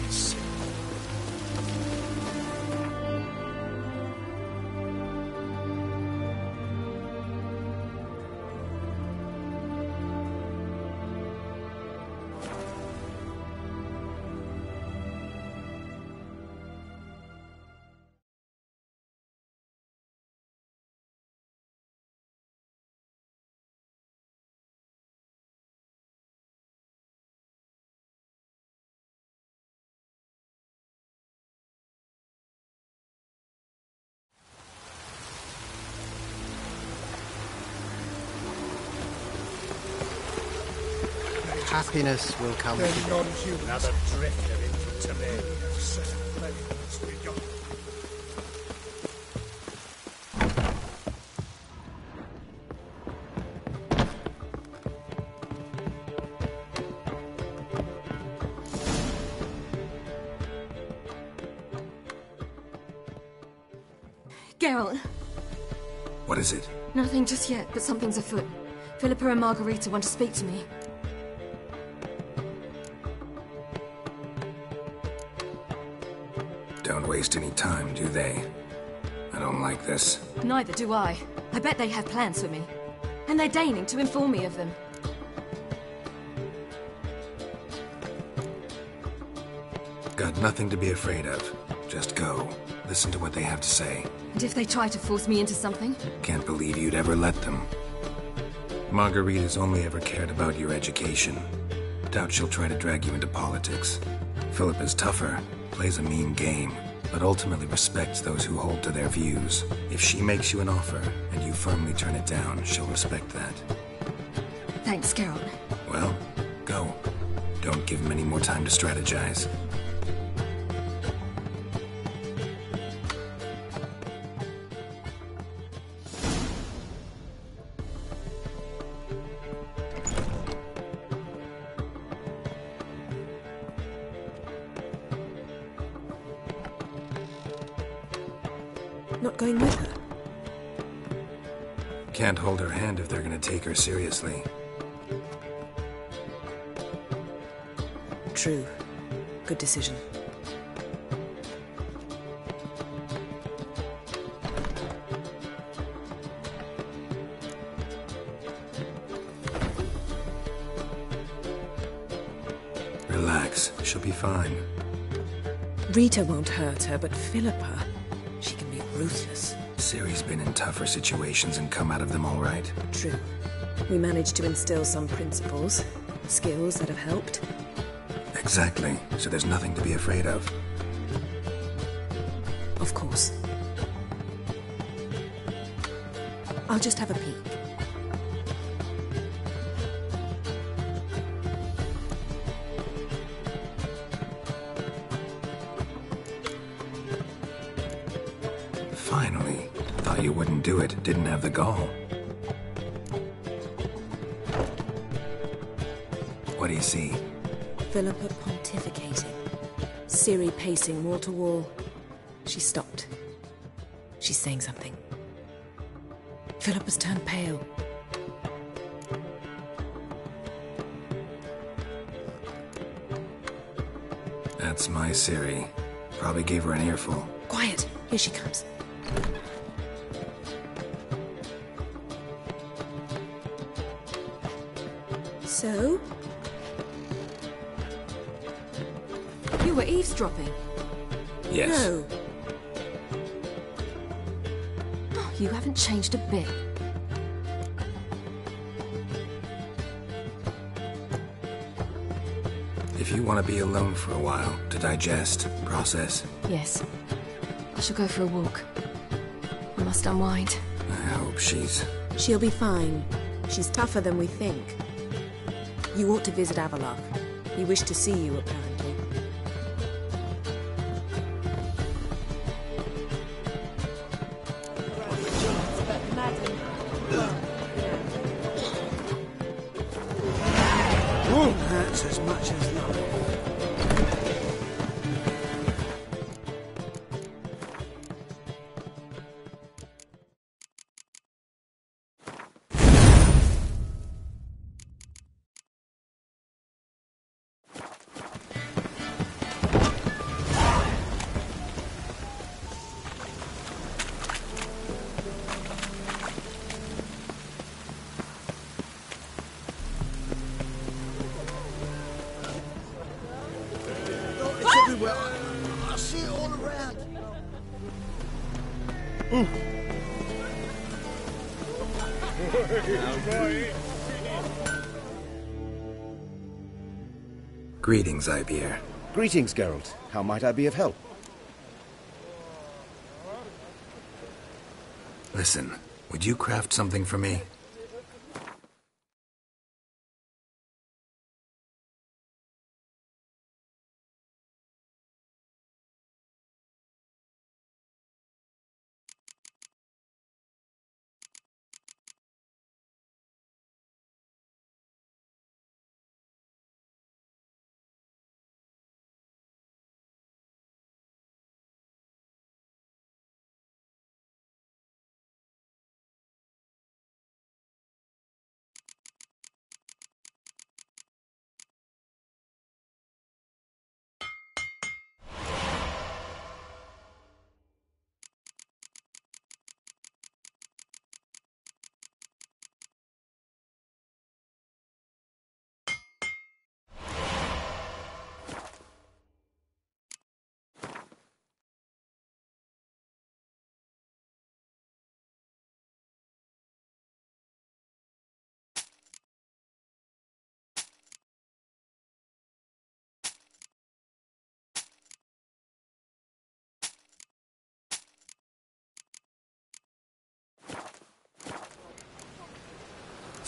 Every Happiness will come to them. non-human. Another drifter into Temeria. Such a bloody we got. Geralt, What is it? nothing just yet, but something's afoot. Philippa and Margarita want to speak to me. Waste any time, do they? I don't like this. Neither do I. I bet they have plans for me. And they're deigning to inform me of them. Got nothing to be afraid of. Just go. Listen to what they have to say. And if they try to force me into something? Can't believe you'd ever let them. Margarita's only ever cared about your education. Doubt she'll try to drag you into politics. Philip is tougher, plays a mean game, but ultimately respects those who hold to their views. If she makes you an offer and you firmly turn it down, she'll respect that. Thanks, Geralt. Well, go. Don't give him any more time to strategize. Her seriously. True. Good decision. Relax, she'll be fine. Rita won't hurt her, but Philippa, she can be ruthless. Ciri's been in tougher situations and come out of them all right. True. We managed to instill some principles, skills that have helped. Exactly, so there's nothing to be afraid of. Of course. I'll just have a peek. Finally. Thought you wouldn't do it, didn't have the gall. What do you see? Philippa pontificating. Ciri pacing wall to wall. She stopped. She's saying something. Philippa's turned pale. That's my Ciri. Probably gave her an earful. Quiet! Here she comes. You were eavesdropping? Yes. No. Oh, you haven't changed a bit. If you want to be alone for a while, to digest, process, Yes. I shall go for a walk. I must unwind. I hope she's. She'll be fine. She's tougher than we think. You ought to visit Avallac'h. He wished to see you, apparently. Greetings, Geralt. How might I be of help? Listen, would you craft something for me?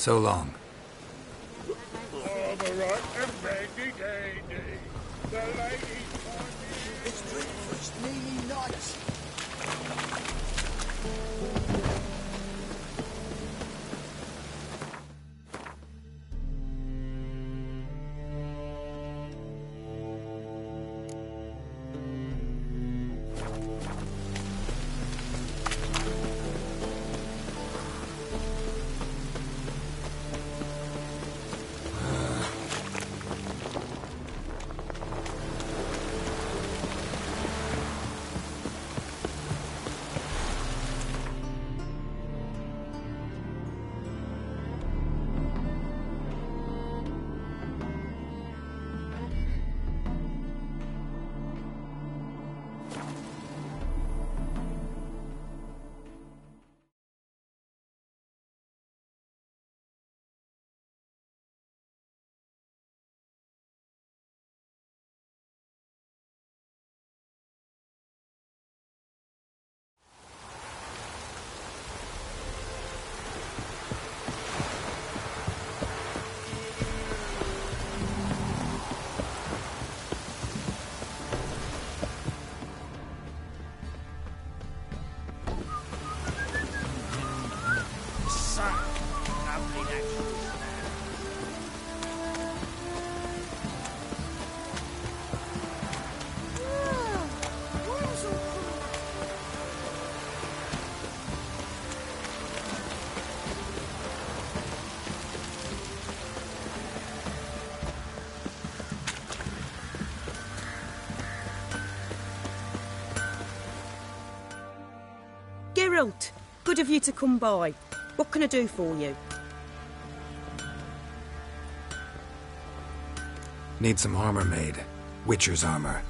So long. It's breakfast. Good of you to come by. What can I do for you? Need some armor made. Witcher's armor.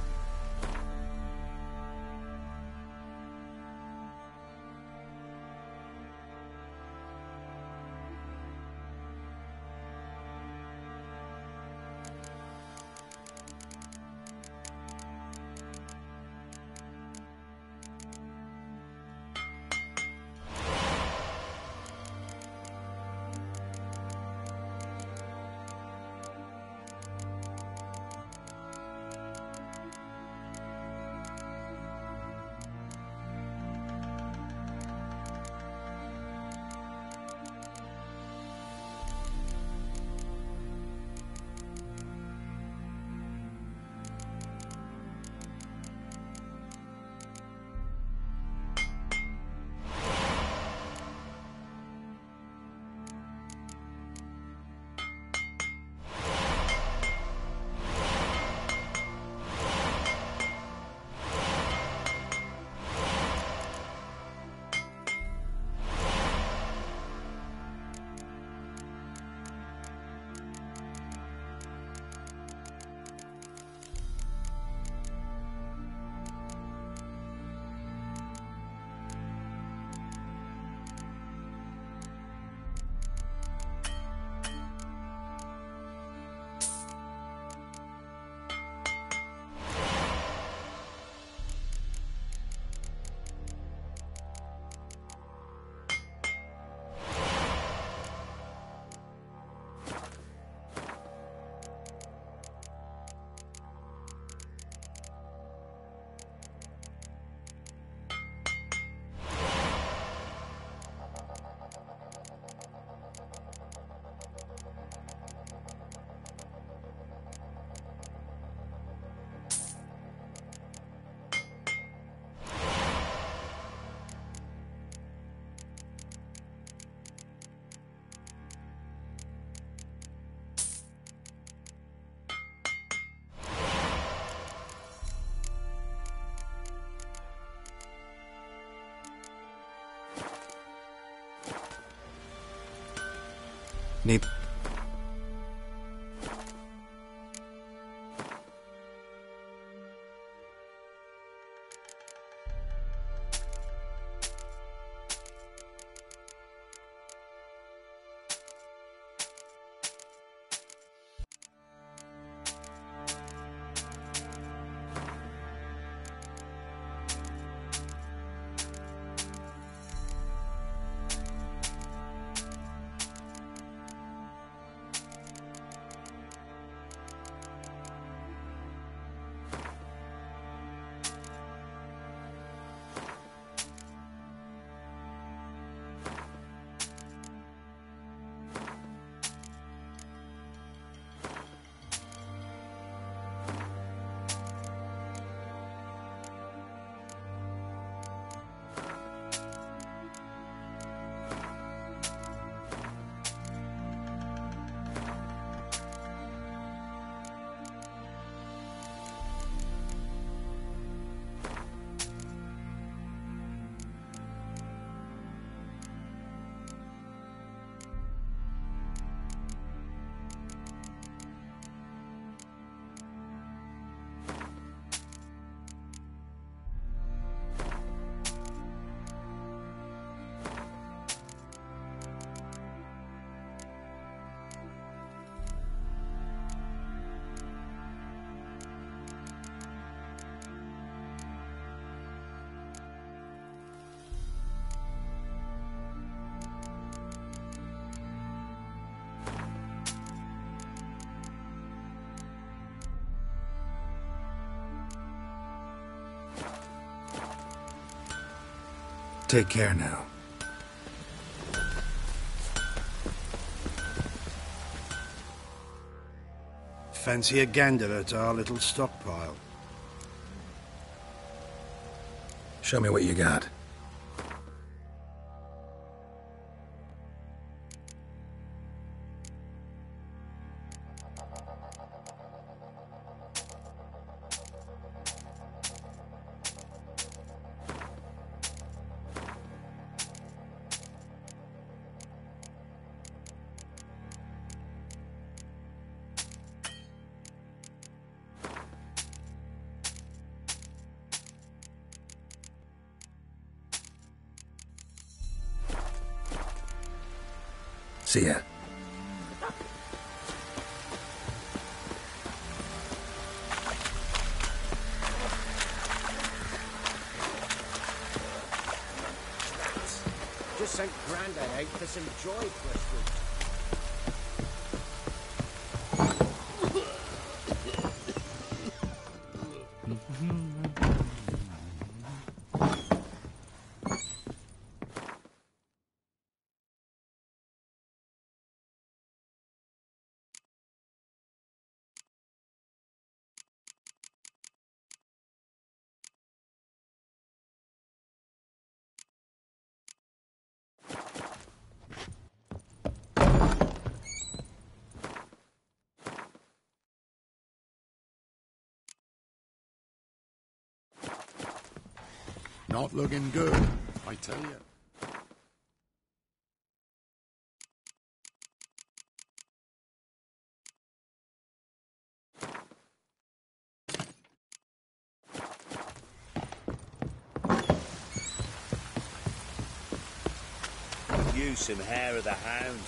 Need... Take care now. Fancy a gander at our little stockpile. Show me what you got. Not looking good, I tell you. You some hair of the hound.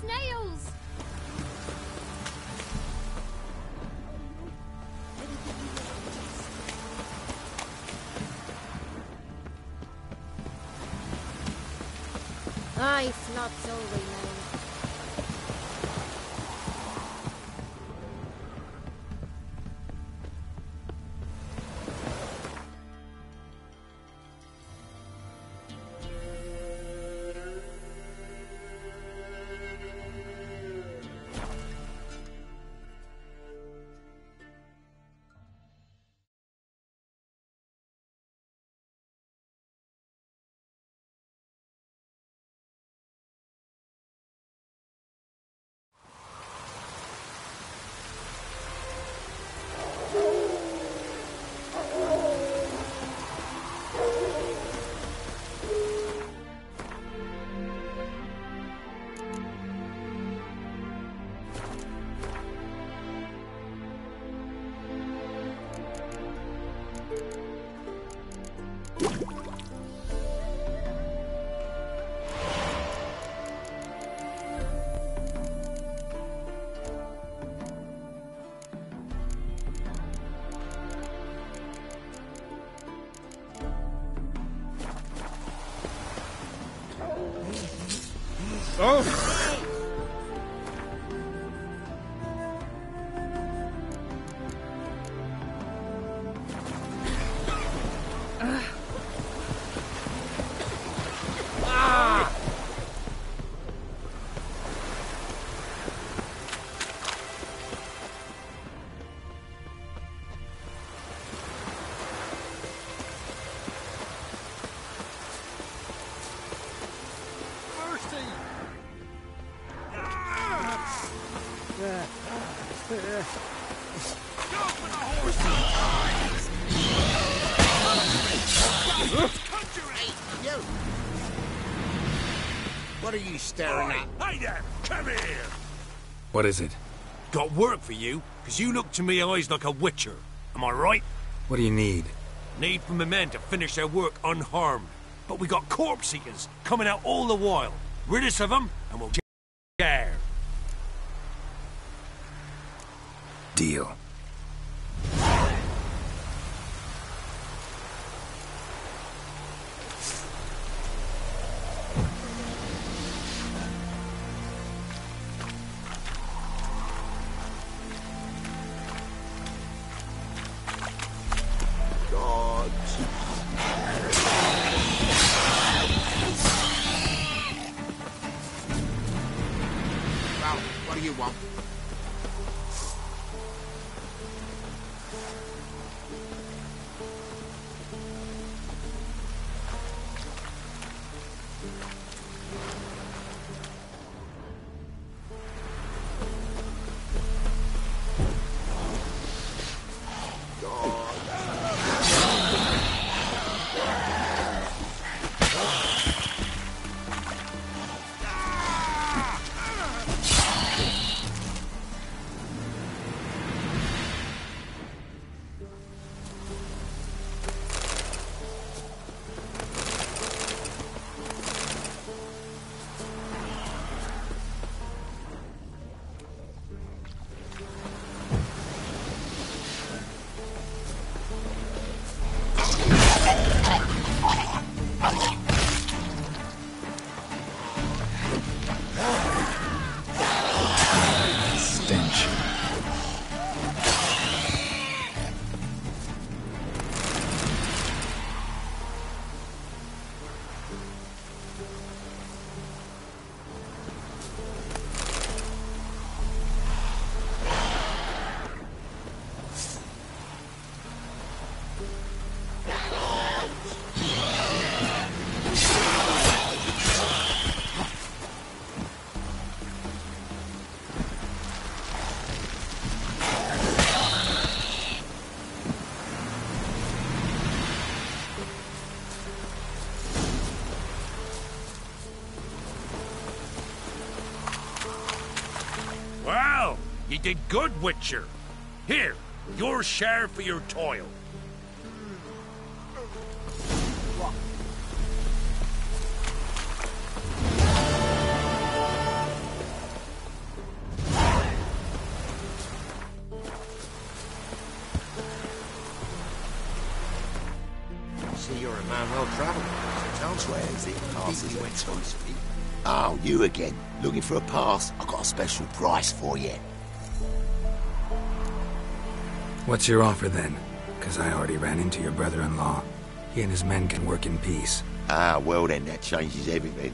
Snails! Aye, floods all we What is it? Got work for you, because you look to me eyes like a witcher. Am I right? What do you need? Need for my men to finish their work unharmed. But we got corpse eaters coming out all the while. Rid us of them, What did good, Witcher. Here, your share for your toil. See, you're a man well travelled. So tell Swears me, it deeply passes went it. Oh, you again. Looking for a pass? I've got a special price for you. What's your offer then? Because I already ran into your brother-in-law. He and his men can work in peace. Ah, well then, that changes everything.